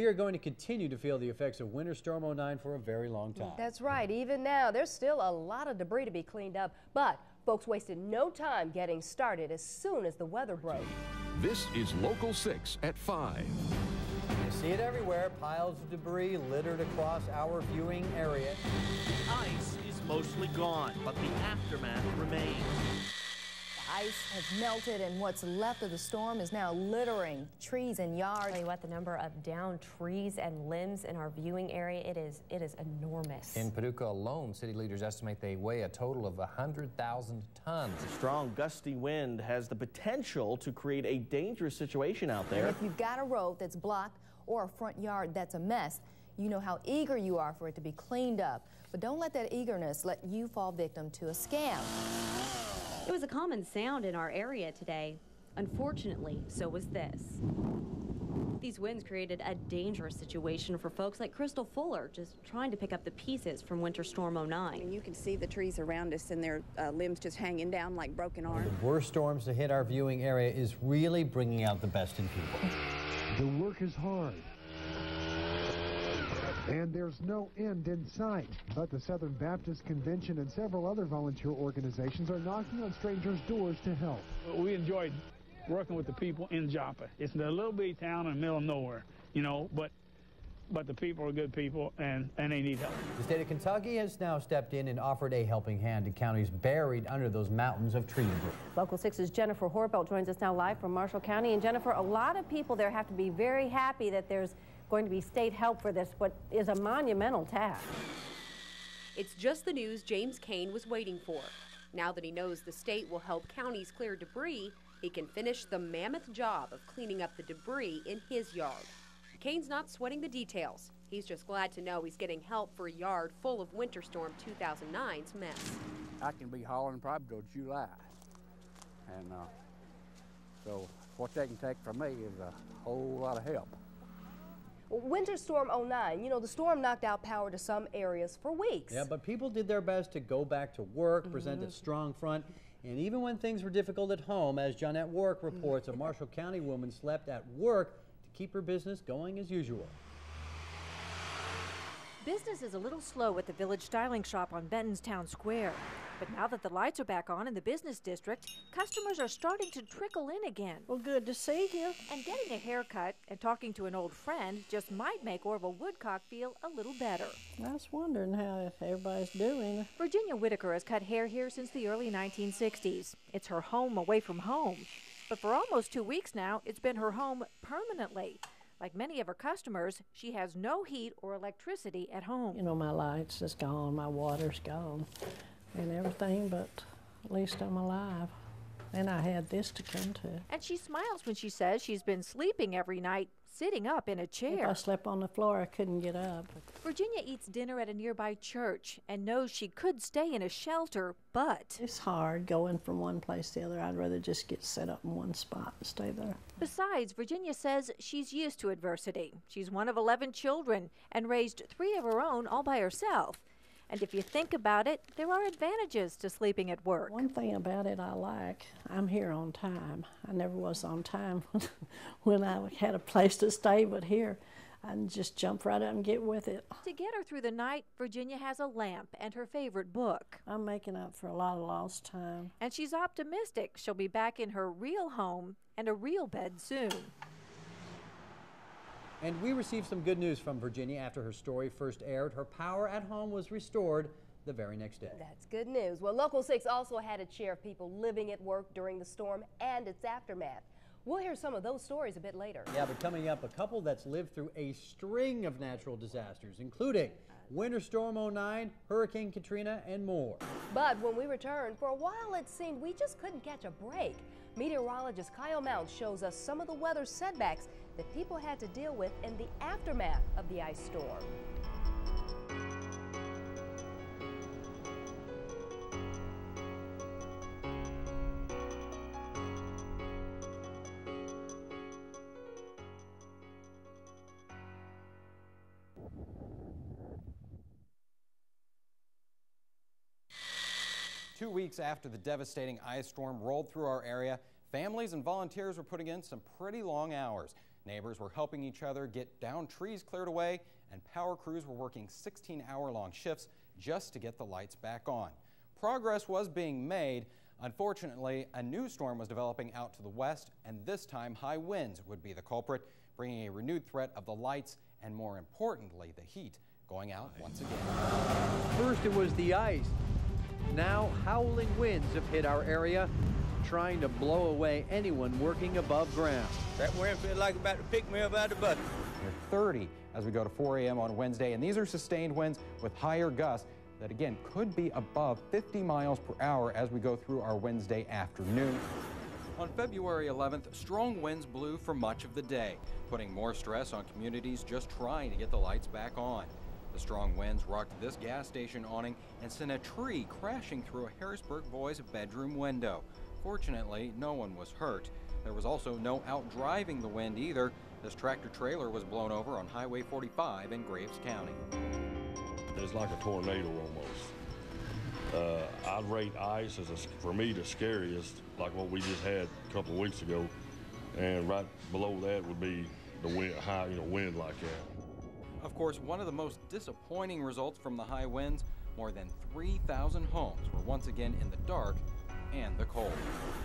We are going to continue to feel the effects of Winter Storm 09 for a very long time. That's right. Even now, there's still a lot of debris to be cleaned up, but folks wasted no time getting started as soon as the weather broke. This is Local 6 at 5. You see it everywhere, piles of debris littered across our viewing area. Ice is mostly gone, but the aftermath remains ice has melted and what's left of the storm is now littering trees and yards. Tell you what, the number of downed trees and limbs in our viewing area, it is, it is enormous. In Paducah alone, city leaders estimate they weigh a total of 100,000 tons. A strong gusty wind has the potential to create a dangerous situation out there. And if you've got a road that's blocked or a front yard that's a mess, you know how eager you are for it to be cleaned up. But don't let that eagerness let you fall victim to a scam. It was a common sound in our area today. Unfortunately, so was this. These winds created a dangerous situation for folks like Crystal Fuller, just trying to pick up the pieces from Winter Storm 09. I mean, you can see the trees around us and their uh, limbs just hanging down like broken arms. The worst storms to hit our viewing area is really bringing out the best in people. The work is hard. And there's no end in sight. But the Southern Baptist Convention and several other volunteer organizations are knocking on strangers' doors to help. We enjoyed working with the people in Joppa. It's a little bitty town in the middle of nowhere, you know, but but the people are good people and, and they need help. The state of Kentucky has now stepped in and offered a helping hand to counties buried under those mountains of tree debris. Local 6's Jennifer Horbelt joins us now live from Marshall County. And Jennifer, a lot of people there have to be very happy that there's going to be state help for this, what is a monumental task. It's just the news James Kane was waiting for. Now that he knows the state will help counties clear debris, he can finish the mammoth job of cleaning up the debris in his yard. Kane's not sweating the details. He's just glad to know he's getting help for a yard full of Winter Storm 2009's mess. I can be hauling probably till July. And uh, so what they can take from me is a whole lot of help. Winter Storm 09, you know, the storm knocked out power to some areas for weeks. Yeah, but people did their best to go back to work, mm -hmm. present a mm-hmm. strong front, and even when things were difficult at home, as Johnette Warwick reports, a Marshall County woman slept at work to keep her business going as usual. Business is a little slow at the Village Styling Shop on Benton's Town Square. But now that the lights are back on in the business district, customers are starting to trickle in again. Well, good to see you. And getting a haircut and talking to an old friend just might make Orville Woodcock feel a little better. I was wondering how everybody's doing. Virginia Whitaker has cut hair here since the early 1960s. It's her home away from home. But for almost two weeks now, it's been her home permanently. Like many of her customers, she has no heat or electricity at home. You know, my lights is gone, my water's gone, and everything, but at least I'm alive. And I had this to come to. And she smiles when she says she's been sleeping every night sitting up in a chair. If I slept on the floor, I couldn't get up. Virginia eats dinner at a nearby church and knows she could stay in a shelter, but. It's hard going from one place to the other. I'd rather just get set up in one spot and stay there. Besides, Virginia says she's used to adversity. She's one of 11 children and raised three of her own all by herself. And if you think about it, there are advantages to sleeping at work. One thing about it I like, I'm here on time. I never was on time when I had a place to stay, but here, I just jump right up and get with it. To get her through the night, Virginia has a lamp and her favorite book. I'm making up for a lot of lost time. And she's optimistic she'll be back in her real home and a real bed soon. And we received some good news from Virginia after her story first aired. Her power at home was restored the very next day. That's good news. Well, Local 6 also had a share of people living at work during the storm and its aftermath. We'll hear some of those stories a bit later. Yeah, but coming up, a couple that's lived through a string of natural disasters, including Winter Storm 09, Hurricane Katrina, and more. But when we return, for a while it seemed we just couldn't catch a break. Meteorologist Kyle Mount shows us some of the weather setbacks that people had to deal with in the aftermath of the ice storm. Two weeks after the devastating ice storm rolled through our area, families and volunteers were putting in some pretty long hours. Neighbors were helping each other get down trees cleared away, and power crews were working 16 hour long shifts just to get the lights back on. Progress was being made. Unfortunately, a new storm was developing out to the west, and this time high winds would be the culprit, bringing a renewed threat of the lights and, more importantly, the heat going out once again. First, it was the ice. Now, howling winds have hit our area, trying to blow away anyone working above ground. That wind feels like about to pick me up out of the bucket. Near 30 as we go to 4 a.m. on Wednesday, and these are sustained winds with higher gusts that again could be above 50 miles per hour as we go through our Wednesday afternoon. On February 11th, strong winds blew for much of the day, putting more stress on communities just trying to get the lights back on. The strong winds rocked this gas station awning and sent a tree crashing through a Harrisburg boy's bedroom window. Fortunately, no one was hurt. There was also no out driving the wind either. This tractor trailer was blown over on Highway 45 in Graves County. It's like a tornado almost. Uh, I'd rate ice as, a, for me, the scariest, like what we just had a couple of weeks ago. And right below that would be the wind, high, you know, wind like that. Of course, one of the most disappointing results from the high winds, more than 3,000 homes were once again in the dark and the cold.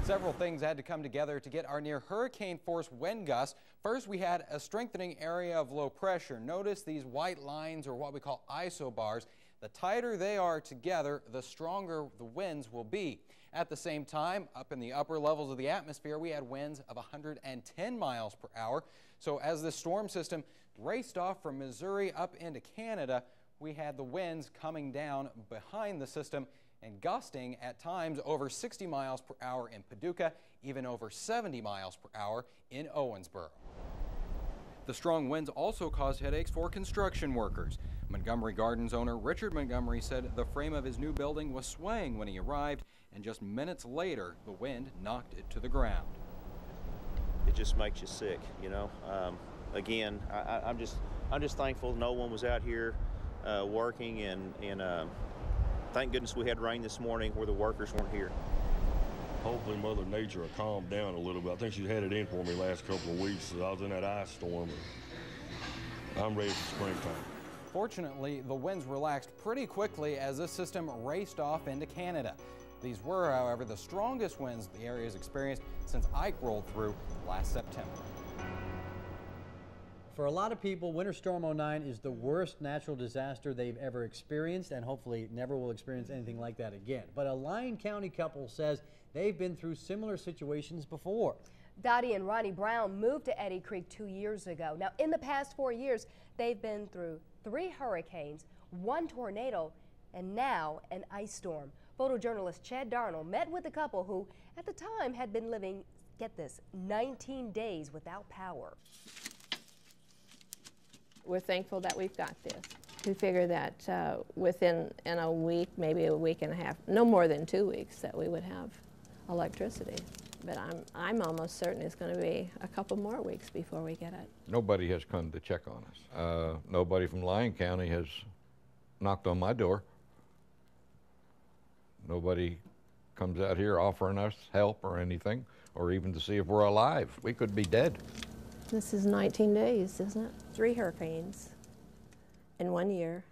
Several things had to come together to get our near hurricane force wind gusts. First, we had a strengthening area of low pressure. Notice these white lines or what we call isobars. The tighter they are together, the stronger the winds will be. At the same time, up in the upper levels of the atmosphere, we had winds of 110 miles per hour. So as the storm system raced off from Missouri up into Canada, we had the winds coming down behind the system and gusting at times over 60 miles per hour in Paducah, even over 70 miles per hour in Owensboro. The strong winds also caused headaches for construction workers. Montgomery Gardens owner Richard Montgomery said the frame of his new building was swaying when he arrived, and just minutes later, the wind knocked it to the ground. It just makes you sick, you know. Um, again, I, am just I'm just thankful no one was out here uh, working, and and uh, thank goodness we had rain this morning where the workers weren't here. Hopefully Mother Nature will calm down a little bit. I think she's had it in for me last couple of weeks. I was in that ice storm. I'm ready for springtime. Fortunately, the winds relaxed pretty quickly as this system raced off into Canada. These were, however, the strongest winds the area has experienced since Ike rolled through last September. For a lot of people, Winter Storm 09 is the worst natural disaster they've ever experienced and hopefully never will experience anything like that again. But a Lyon County couple says they've been through similar situations before. Dottie and Ronnie Brown moved to Eddy Creek two years ago. Now, in the past four years, they've been through three hurricanes, one tornado, and now an ice storm. Photojournalist Chad Darnell met with the couple who, at the time, had been living, get this, 19 days without power we're thankful that we've got this. We figure that uh, within in a week, maybe a week and a half, no more than two weeks, that we would have electricity. But I'm, I'm almost certain it's going to be a couple more weeks before we get it. Nobody has come to check on us. Uh, nobody from Lyon County has knocked on my door. Nobody comes out here offering us help or anything, or even to see if we're alive. We could be dead. This is 19 days, isn't it? Three hurricanes in one year,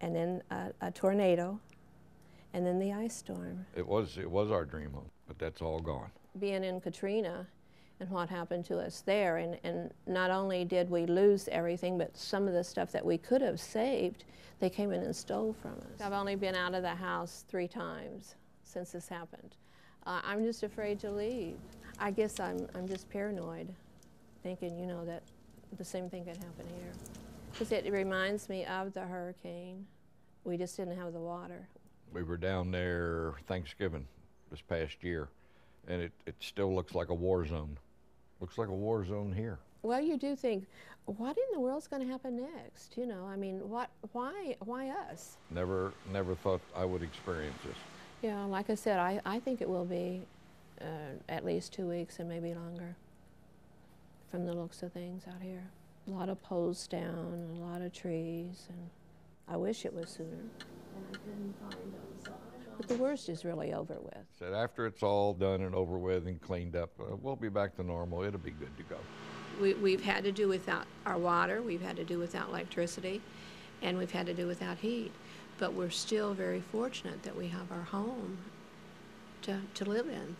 and then a, a, tornado, and then the ice storm. It was it was our dream home, but that's all gone. Being in Katrina and what happened to us there, and, and not only did we lose everything, but some of the stuff that we could have saved, they came in and stole from us. I've only been out of the house three times since this happened. Uh, I'm just afraid to leave. I guess I'm, I'm just paranoid thinking, you know, that the same thing could happen here. Because it reminds me of the hurricane. We just didn't have the water. We were down there Thanksgiving this past year, and it, it still looks like a war zone. Looks like a war zone here. Well, you do think, what in the world's going to happen next? You know, I mean, what, why, why us? Never, never thought I would experience this. Yeah, like I said, I, I think it will be uh, at least two weeks and maybe longer from the looks of things out here. A lot of poles down, a lot of trees, and I wish it was sooner. But the worst is really over with. Said after it's all done and over with and cleaned up, uh, we'll be back to normal. It'll be good to go. We, we've had to do without our water, we've had to do without electricity, and we've had to do without heat. But we're still very fortunate that we have our home to, to live in.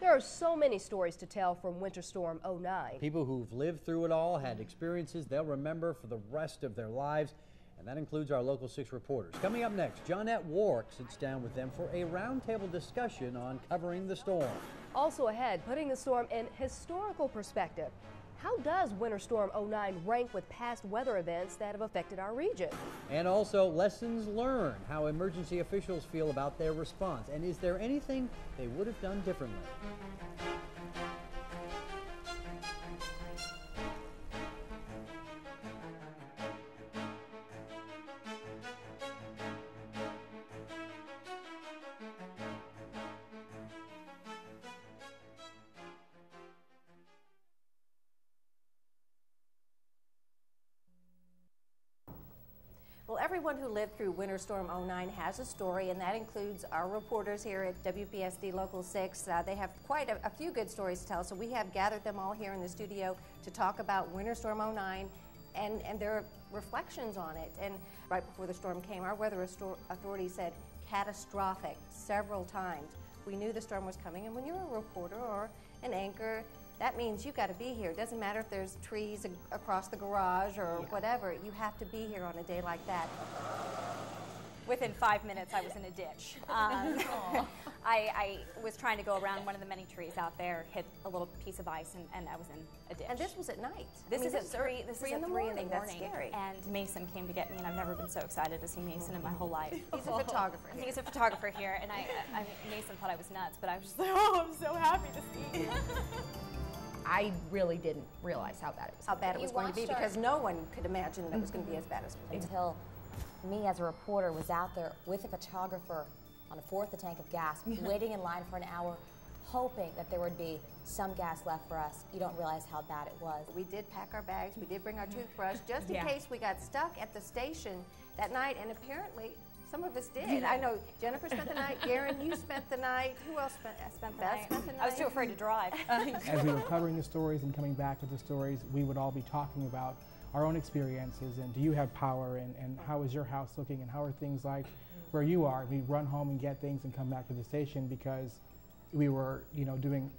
There are so many stories to tell from Winter Storm 09. People who've lived through it all, had experiences they'll remember for the rest of their lives. And that includes our Local 6 reporters. Coming up next, Johnette Warwick sits down with them for a roundtable discussion on covering the storm. Also ahead, putting the storm in historical perspective. How does Winter Storm 09 rank with past weather events that have affected our region? And also lessons learned, how emergency officials feel about their response, and is there anything they would have done differently? Everyone who lived through Winter Storm 09 has a story, and that includes our reporters here at WPSD Local 6. Uh, they have quite a, a, few good stories to tell, so we have gathered them all here in the studio to talk about Winter Storm 09 and, and their reflections on it. And right before the storm came, our weather authority said catastrophic several times. We knew the storm was coming, and when you're a reporter or an anchor, that means you've got to be here. It doesn't matter if there's trees across the garage or yeah. whatever. You have to be here on a day like that. Within five minutes, I was in a ditch. Um, I, I, was trying to go around one of the many trees out there, hit a little piece of ice, and, and I was in a ditch. And this was at night. This I is at three. This three is in at the three morning. in the morning. That's scary. And Mason came to get me, and I've never been so excited to see Mason in my whole life. He's a photographer. Here. He's a photographer here, and I, I, Mason thought I was nuts, but I was just like, oh, I'm so happy to see you. I really didn't realize how bad it was. How bad it was going to be because no one could imagine that it was going to be mm-hmm. as bad as it was. Until me as a reporter was out there with a photographer on a fourth a tank of gas, waiting in line for an hour, hoping that there would be some gas left for us. You don't realize how bad it was. We did pack our bags. We did bring our toothbrush just in yeah. case we got stuck at the station that night. And apparently, some of us did. I know Jennifer spent the night. Garen, you spent the night. Who else spent, I spent the Beth night. spent the night? I was too afraid to drive. As we were covering the stories and coming back with the stories, we would all be talking about our own experiences and do you have power and, and how is your house looking and how are things like where you are. We run home and get things and come back to the station because we were, you know, doing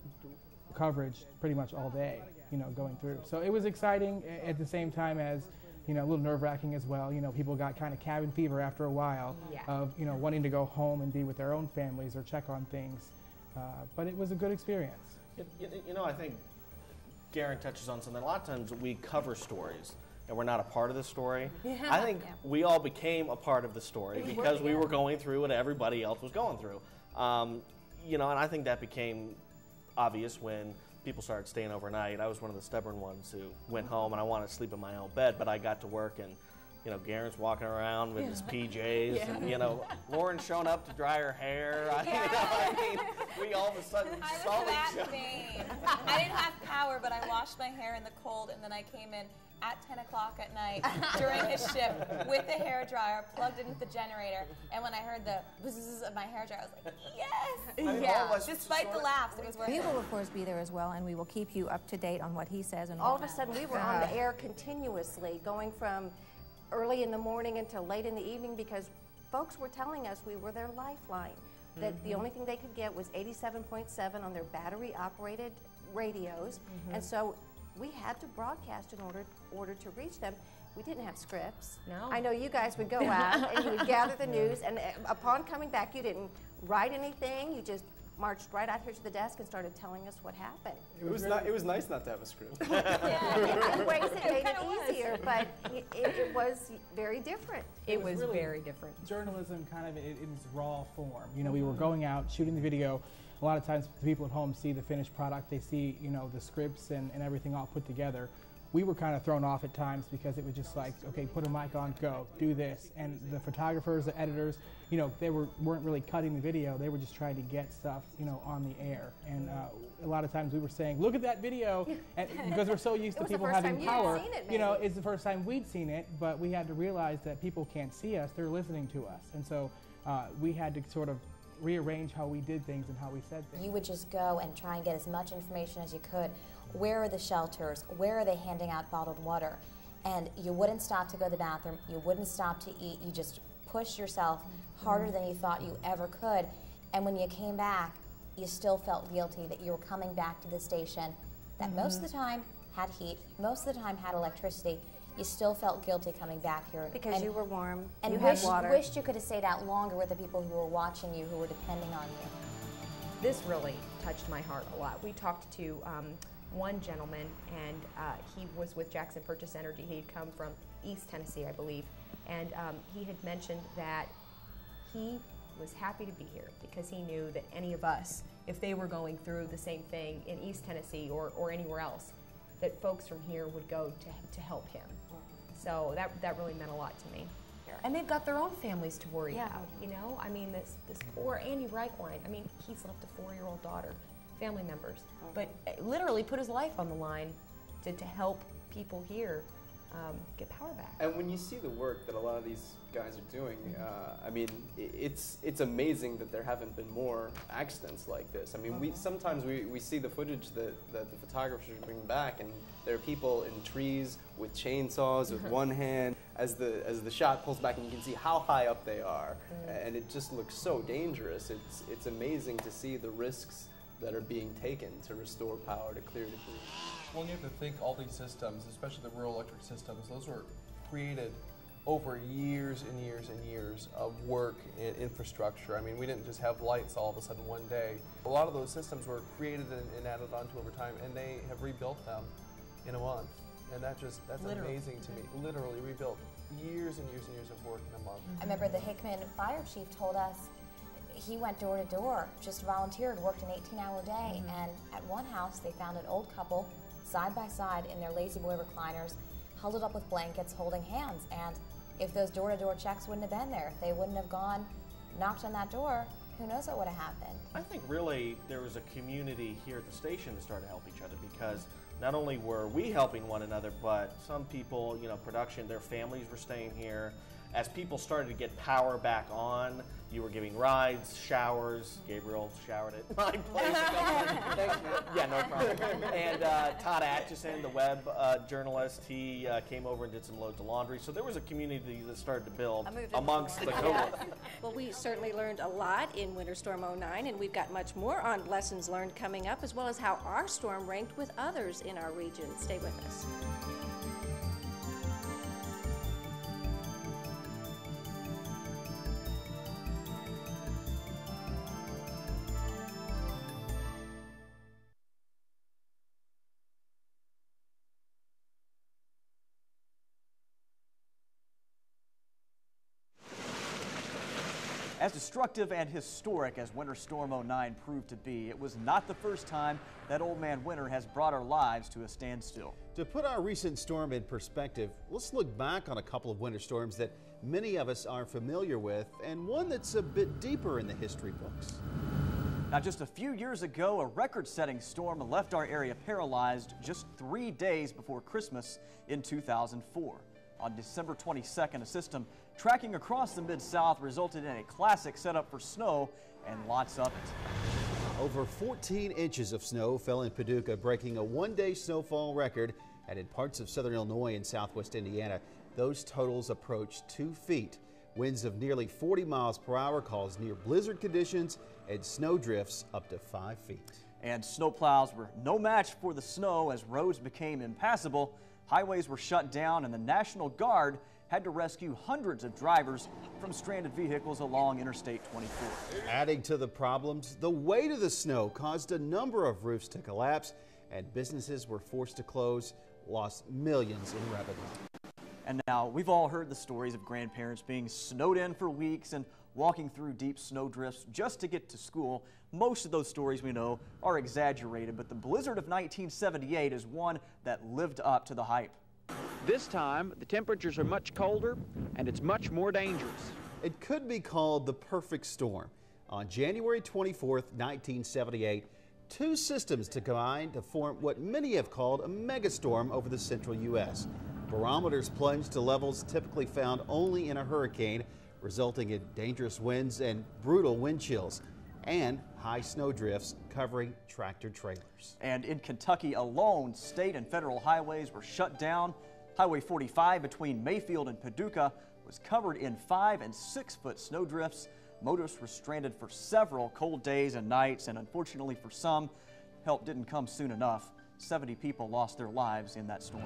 coverage pretty much all day, you know, going through. So it was exciting at the same time as, you know, a little nerve wracking as well. You know, people got kind of cabin fever after a while Yeah. of, you know, wanting to go home and be with their own families or check on things. Uh, but it was a good experience. You, you- you know, I think Garen touches on something. A lot of times we cover stories and we're not a part of the story. Yeah. I think Yeah. we all became a part of the story We were, because we were going through what everybody else was going through. Um, you know, and I think that became obvious when people started staying overnight. I was one of the stubborn ones who went home and I wanted to sleep in my own bed, but I got to work and you know, Garen's walking around with his PJs, Yeah. and you know, Lauren's showing up to dry her hair. I, you know, I mean, we all of a sudden I saw was that each other. I didn't have power, but I washed my hair in the cold, and then I came in at 10 o'clock at night during his shift with the hair dryer, plugged into the generator, and when I heard the buzz of my hair dryer, I was like, yes! Yeah. Despite the laughs, it was worth We will, of course, be there as well, and we will keep you up to date on what he says and All of a sudden, we were on the air continuously, going from early in the morning until late in the evening because folks were telling us we were their lifeline. That the Mhm. only thing they could get was 87.7 on their battery operated radios. Mhm. And so we had to broadcast in order, order to reach them. We didn't have scripts. No. I know you guys would go out and you would gather the news, and uh, upon coming back, you didn't write anything. You just marched right out here to the desk and started telling us what happened. It was not, it was nice not to have a script. in ways it made it kinda was. easier, but it, it, it was very different. It really very different. Journalism kind of in, in its raw form. You know, we were going out, shooting the video. A lot of times the people at home see the finished product. They see, you know, the scripts and, and everything all put together. We were kind of thrown off at times because it was just like, okay, put a mic on, go, do this. And the photographers, the editors, you know, they were, weren't really cutting the video. They were just trying to get stuff, you know, on the air. And uh, a lot of times we were saying, look at that video. And because we're so used to people having power, it, you know, it's the first time we'd seen it, but we had to realize that people can't see us, they're listening to us. And so uh, we had to sort of rearrange how we did things and how we said things. You would just go and try and get as much information as you could. Where are the shelters? Where are they handing out bottled water? And you wouldn't stop to go to the bathroom. You wouldn't stop to eat. You just pushed yourself harder than you thought you ever could. And when you came back, you still felt guilty that you were coming back to the station that most of the mm-hmm. time had heat, most of the time had electricity. You still felt guilty coming back here Because and- you were warm, and you wished, had water. wished you could have stayed out longer with the people who were watching you, who were depending on you. This really touched my heart a lot. We talked to um, one gentleman, and uh, he was with Jackson Purchase Energy. He'd come from East Tennessee, I believe, and um, he had mentioned that he was happy to be here because he knew that any of us, if they were going through the same thing in East Tennessee or, or anywhere else, that folks from here would go to, to help him. So that, that really meant a lot to me. And they've got their own families to worry Yeah. about, you know? I mean, this, this poor Andy Reichwein, I mean, he's left a four-year-old daughter, family members, but uh, literally put his life on the line to, to help people here um, get power back. And when you see the work that a lot of these guys are doing, uh, I mean, it's it's amazing that there haven't been more accidents like this. I mean, we sometimes we, we see the footage that, that the photographers bring back, and there are people in trees with chainsaws with one hand. As the as the shot pulls back, and you can see how high up they are, and it just looks so dangerous. It's it's amazing to see the risks that are being taken to restore power to clear debris. Well, you have to think all these systems, especially the rural electric systems, those were created over years and years and years of work and infrastructure. I mean, we didn't just have lights all of a sudden one day. A lot of those systems were created and, and added onto over time, and they have rebuilt them in a month. And that just, that's Literally. amazing to me. Literally rebuilt years and years and years of work in a month. I remember the Hickman fire chief told us he went door to door, just volunteered, worked an 18 hour day, mm-hmm. and at one house they found an old couple side by side in their La-Z-Boy recliners, huddled up with blankets, holding hands. And if those door to door checks wouldn't have been there, if they wouldn't have gone, knocked on that door, who knows what would have happened. I think really there was a community here at the station that started to help each other because not only were we helping one another, but some people, you know, production, their families were staying here. As people started to get power back on, you were giving rides, showers. Gabriel showered at my place. Thanks, man. Yeah, no problem. And uh, Todd Atchison, the web uh, journalist, he uh, came over and did some loads of laundry. So there was a community that started to build amongst the co Well, we certainly learned a lot in Winter Storm 09, and we've got much more on lessons learned coming up, as well as how our storm ranked with others in our region. Stay with us. Destructive and historic as Winter Storm 09 proved to be, it was not the first time that Old Man Winter has brought our lives to a standstill. To put our recent storm in perspective, let's look back on a couple of winter storms that many of us are familiar with and one that's a bit deeper in the history books. Now, just a few years ago, a record setting storm left our area paralyzed just three days before Christmas in 2004. On December 22nd, a system tracking across the Mid South resulted in a classic setup for snow and lots of it. Over 14 inches of snow fell in Paducah, breaking a one day snowfall record. And in parts of southern Illinois and southwest Indiana, those totals approached two feet. Winds of nearly 40 miles per hour caused near blizzard conditions and snow drifts up to five feet. And snowplows were no match for the snow as roads became impassable. Highways were shut down, and the National Guard had to rescue hundreds of drivers from stranded vehicles along Interstate 24. Adding to the problems, the weight of the snow caused a number of roofs to collapse, and businesses were forced to close, lost millions in revenue. And now we've all heard the stories of grandparents being snowed in for weeks and walking through deep snow drifts just to get to school. Most of those stories we know are exaggerated, but the blizzard of 1978 is one that lived up to the hype. This time, the temperatures are much colder and it's much more dangerous. It could be called the perfect storm. On January 24, 1978, two systems to combine to form what many have called a megastorm over the central U.S. Barometers plunged to levels typically found only in a hurricane, resulting in dangerous winds and brutal wind chills and high snow drifts covering tractor trailers. And in Kentucky alone, state and federal highways were shut down. Highway 45 between Mayfield and Paducah was covered in five and six foot snow drifts. Motorists were stranded for several cold days and nights, and unfortunately for some, help didn't come soon enough. 70 people lost their lives in that storm.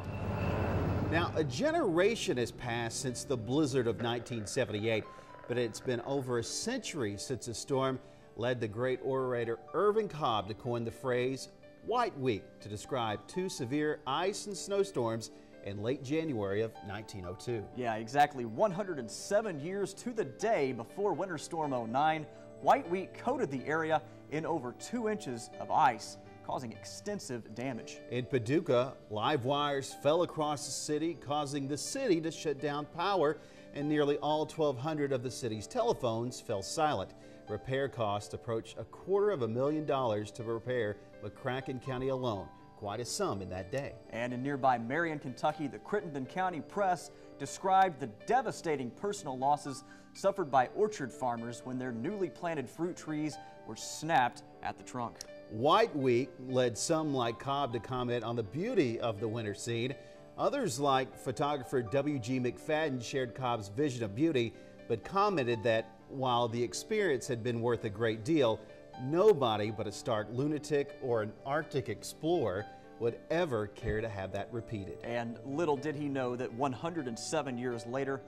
Now, a generation has passed since the blizzard of 1978, but it's been over a century since a storm led the great orator Irvin Cobb to coin the phrase White Week to describe two severe ice and snowstorms in late January of 1902. Yeah, exactly 107 years to the day before Winter Storm 09, White Week coated the area in over two inches of ice, causing extensive damage. In Paducah, live wires fell across the city, causing the city to shut down power, and nearly all 1,200 of the city's telephones fell silent. Repair costs approach a quarter of a million dollars to repair McCracken County alone. Quite a sum in that day. And in nearby Marion, Kentucky, the Crittenden County Press described the devastating personal losses suffered by orchard farmers when their newly planted fruit trees were snapped at the trunk. White Week led some like Cobb to comment on the beauty of the winter scene. Others, like photographer W.G. McFadden, shared Cobb's vision of beauty, but commented that while the experience had been worth a great deal, nobody but a stark lunatic or an Arctic explorer would ever care to have that repeated. And little did he know that 107 years later,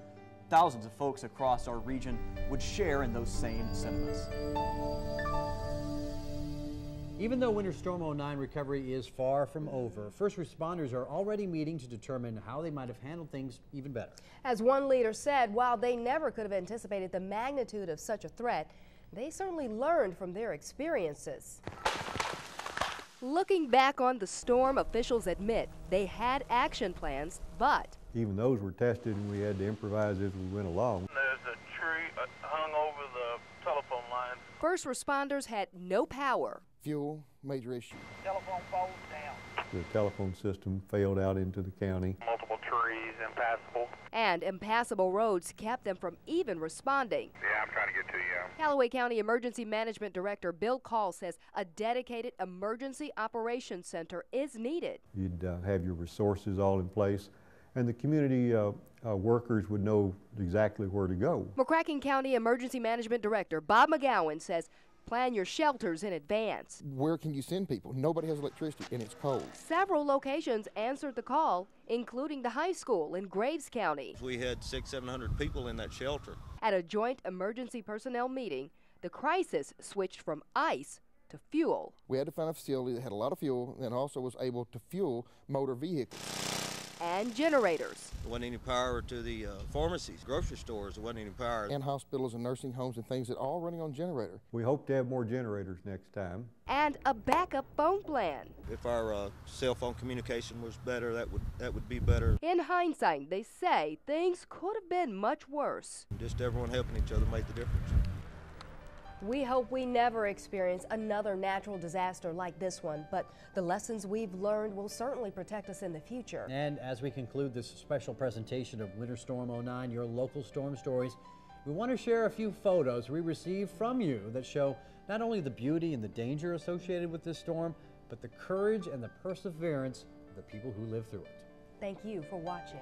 thousands of folks across our region would share in those same sentiments. Even though Winter Storm 09 recovery is far from over, first responders are already meeting to determine how they might have handled things even better. As one leader said, while they never could have anticipated the magnitude of such a threat, they certainly learned from their experiences. Looking back on the storm, officials admit they had action plans, but even those were tested and we had to improvise as we went along. There's a tree uh, hung over the telephone line. First responders had no power. Fuel, major issue. Telephone poles down. The telephone system failed out into the county. Multiple trees impassable. And impassable roads kept them from even responding. Yeah, I'm trying to get to you. Callaway County Emergency Management Director Bill Call says a dedicated emergency operations center is needed. You'd uh, have your resources all in place, and the community uh, uh, workers would know exactly where to go. McCracken County Emergency Management Director Bob McGowan says plan your shelters in advance. Where can you send people? Nobody has electricity and it's cold. Several locations answered the call, including the high school in Graves County. We had six, seven hundred people in that shelter. At a joint emergency personnel meeting, the crisis switched from ice to fuel. We had to find a facility that had a lot of fuel and also was able to fuel motor vehicles. And generators. There wasn't any power to the uh, pharmacies, grocery stores. There wasn't any power. And hospitals and nursing homes and things that are all running on generator. We hope to have more generators next time. And a backup phone plan. If our uh, cell phone communication was better, that would that would be better. In hindsight, they say things could have been much worse. Just everyone helping each other made the difference. We hope we never experience another natural disaster like this one, but the lessons we've learned will certainly protect us in the future. And as we conclude this special presentation of Winter Storm 09, your local storm stories, we want to share a few photos we received from you that show not only the beauty and the danger associated with this storm, but the courage and the perseverance of the people who lived through it. Thank you for watching.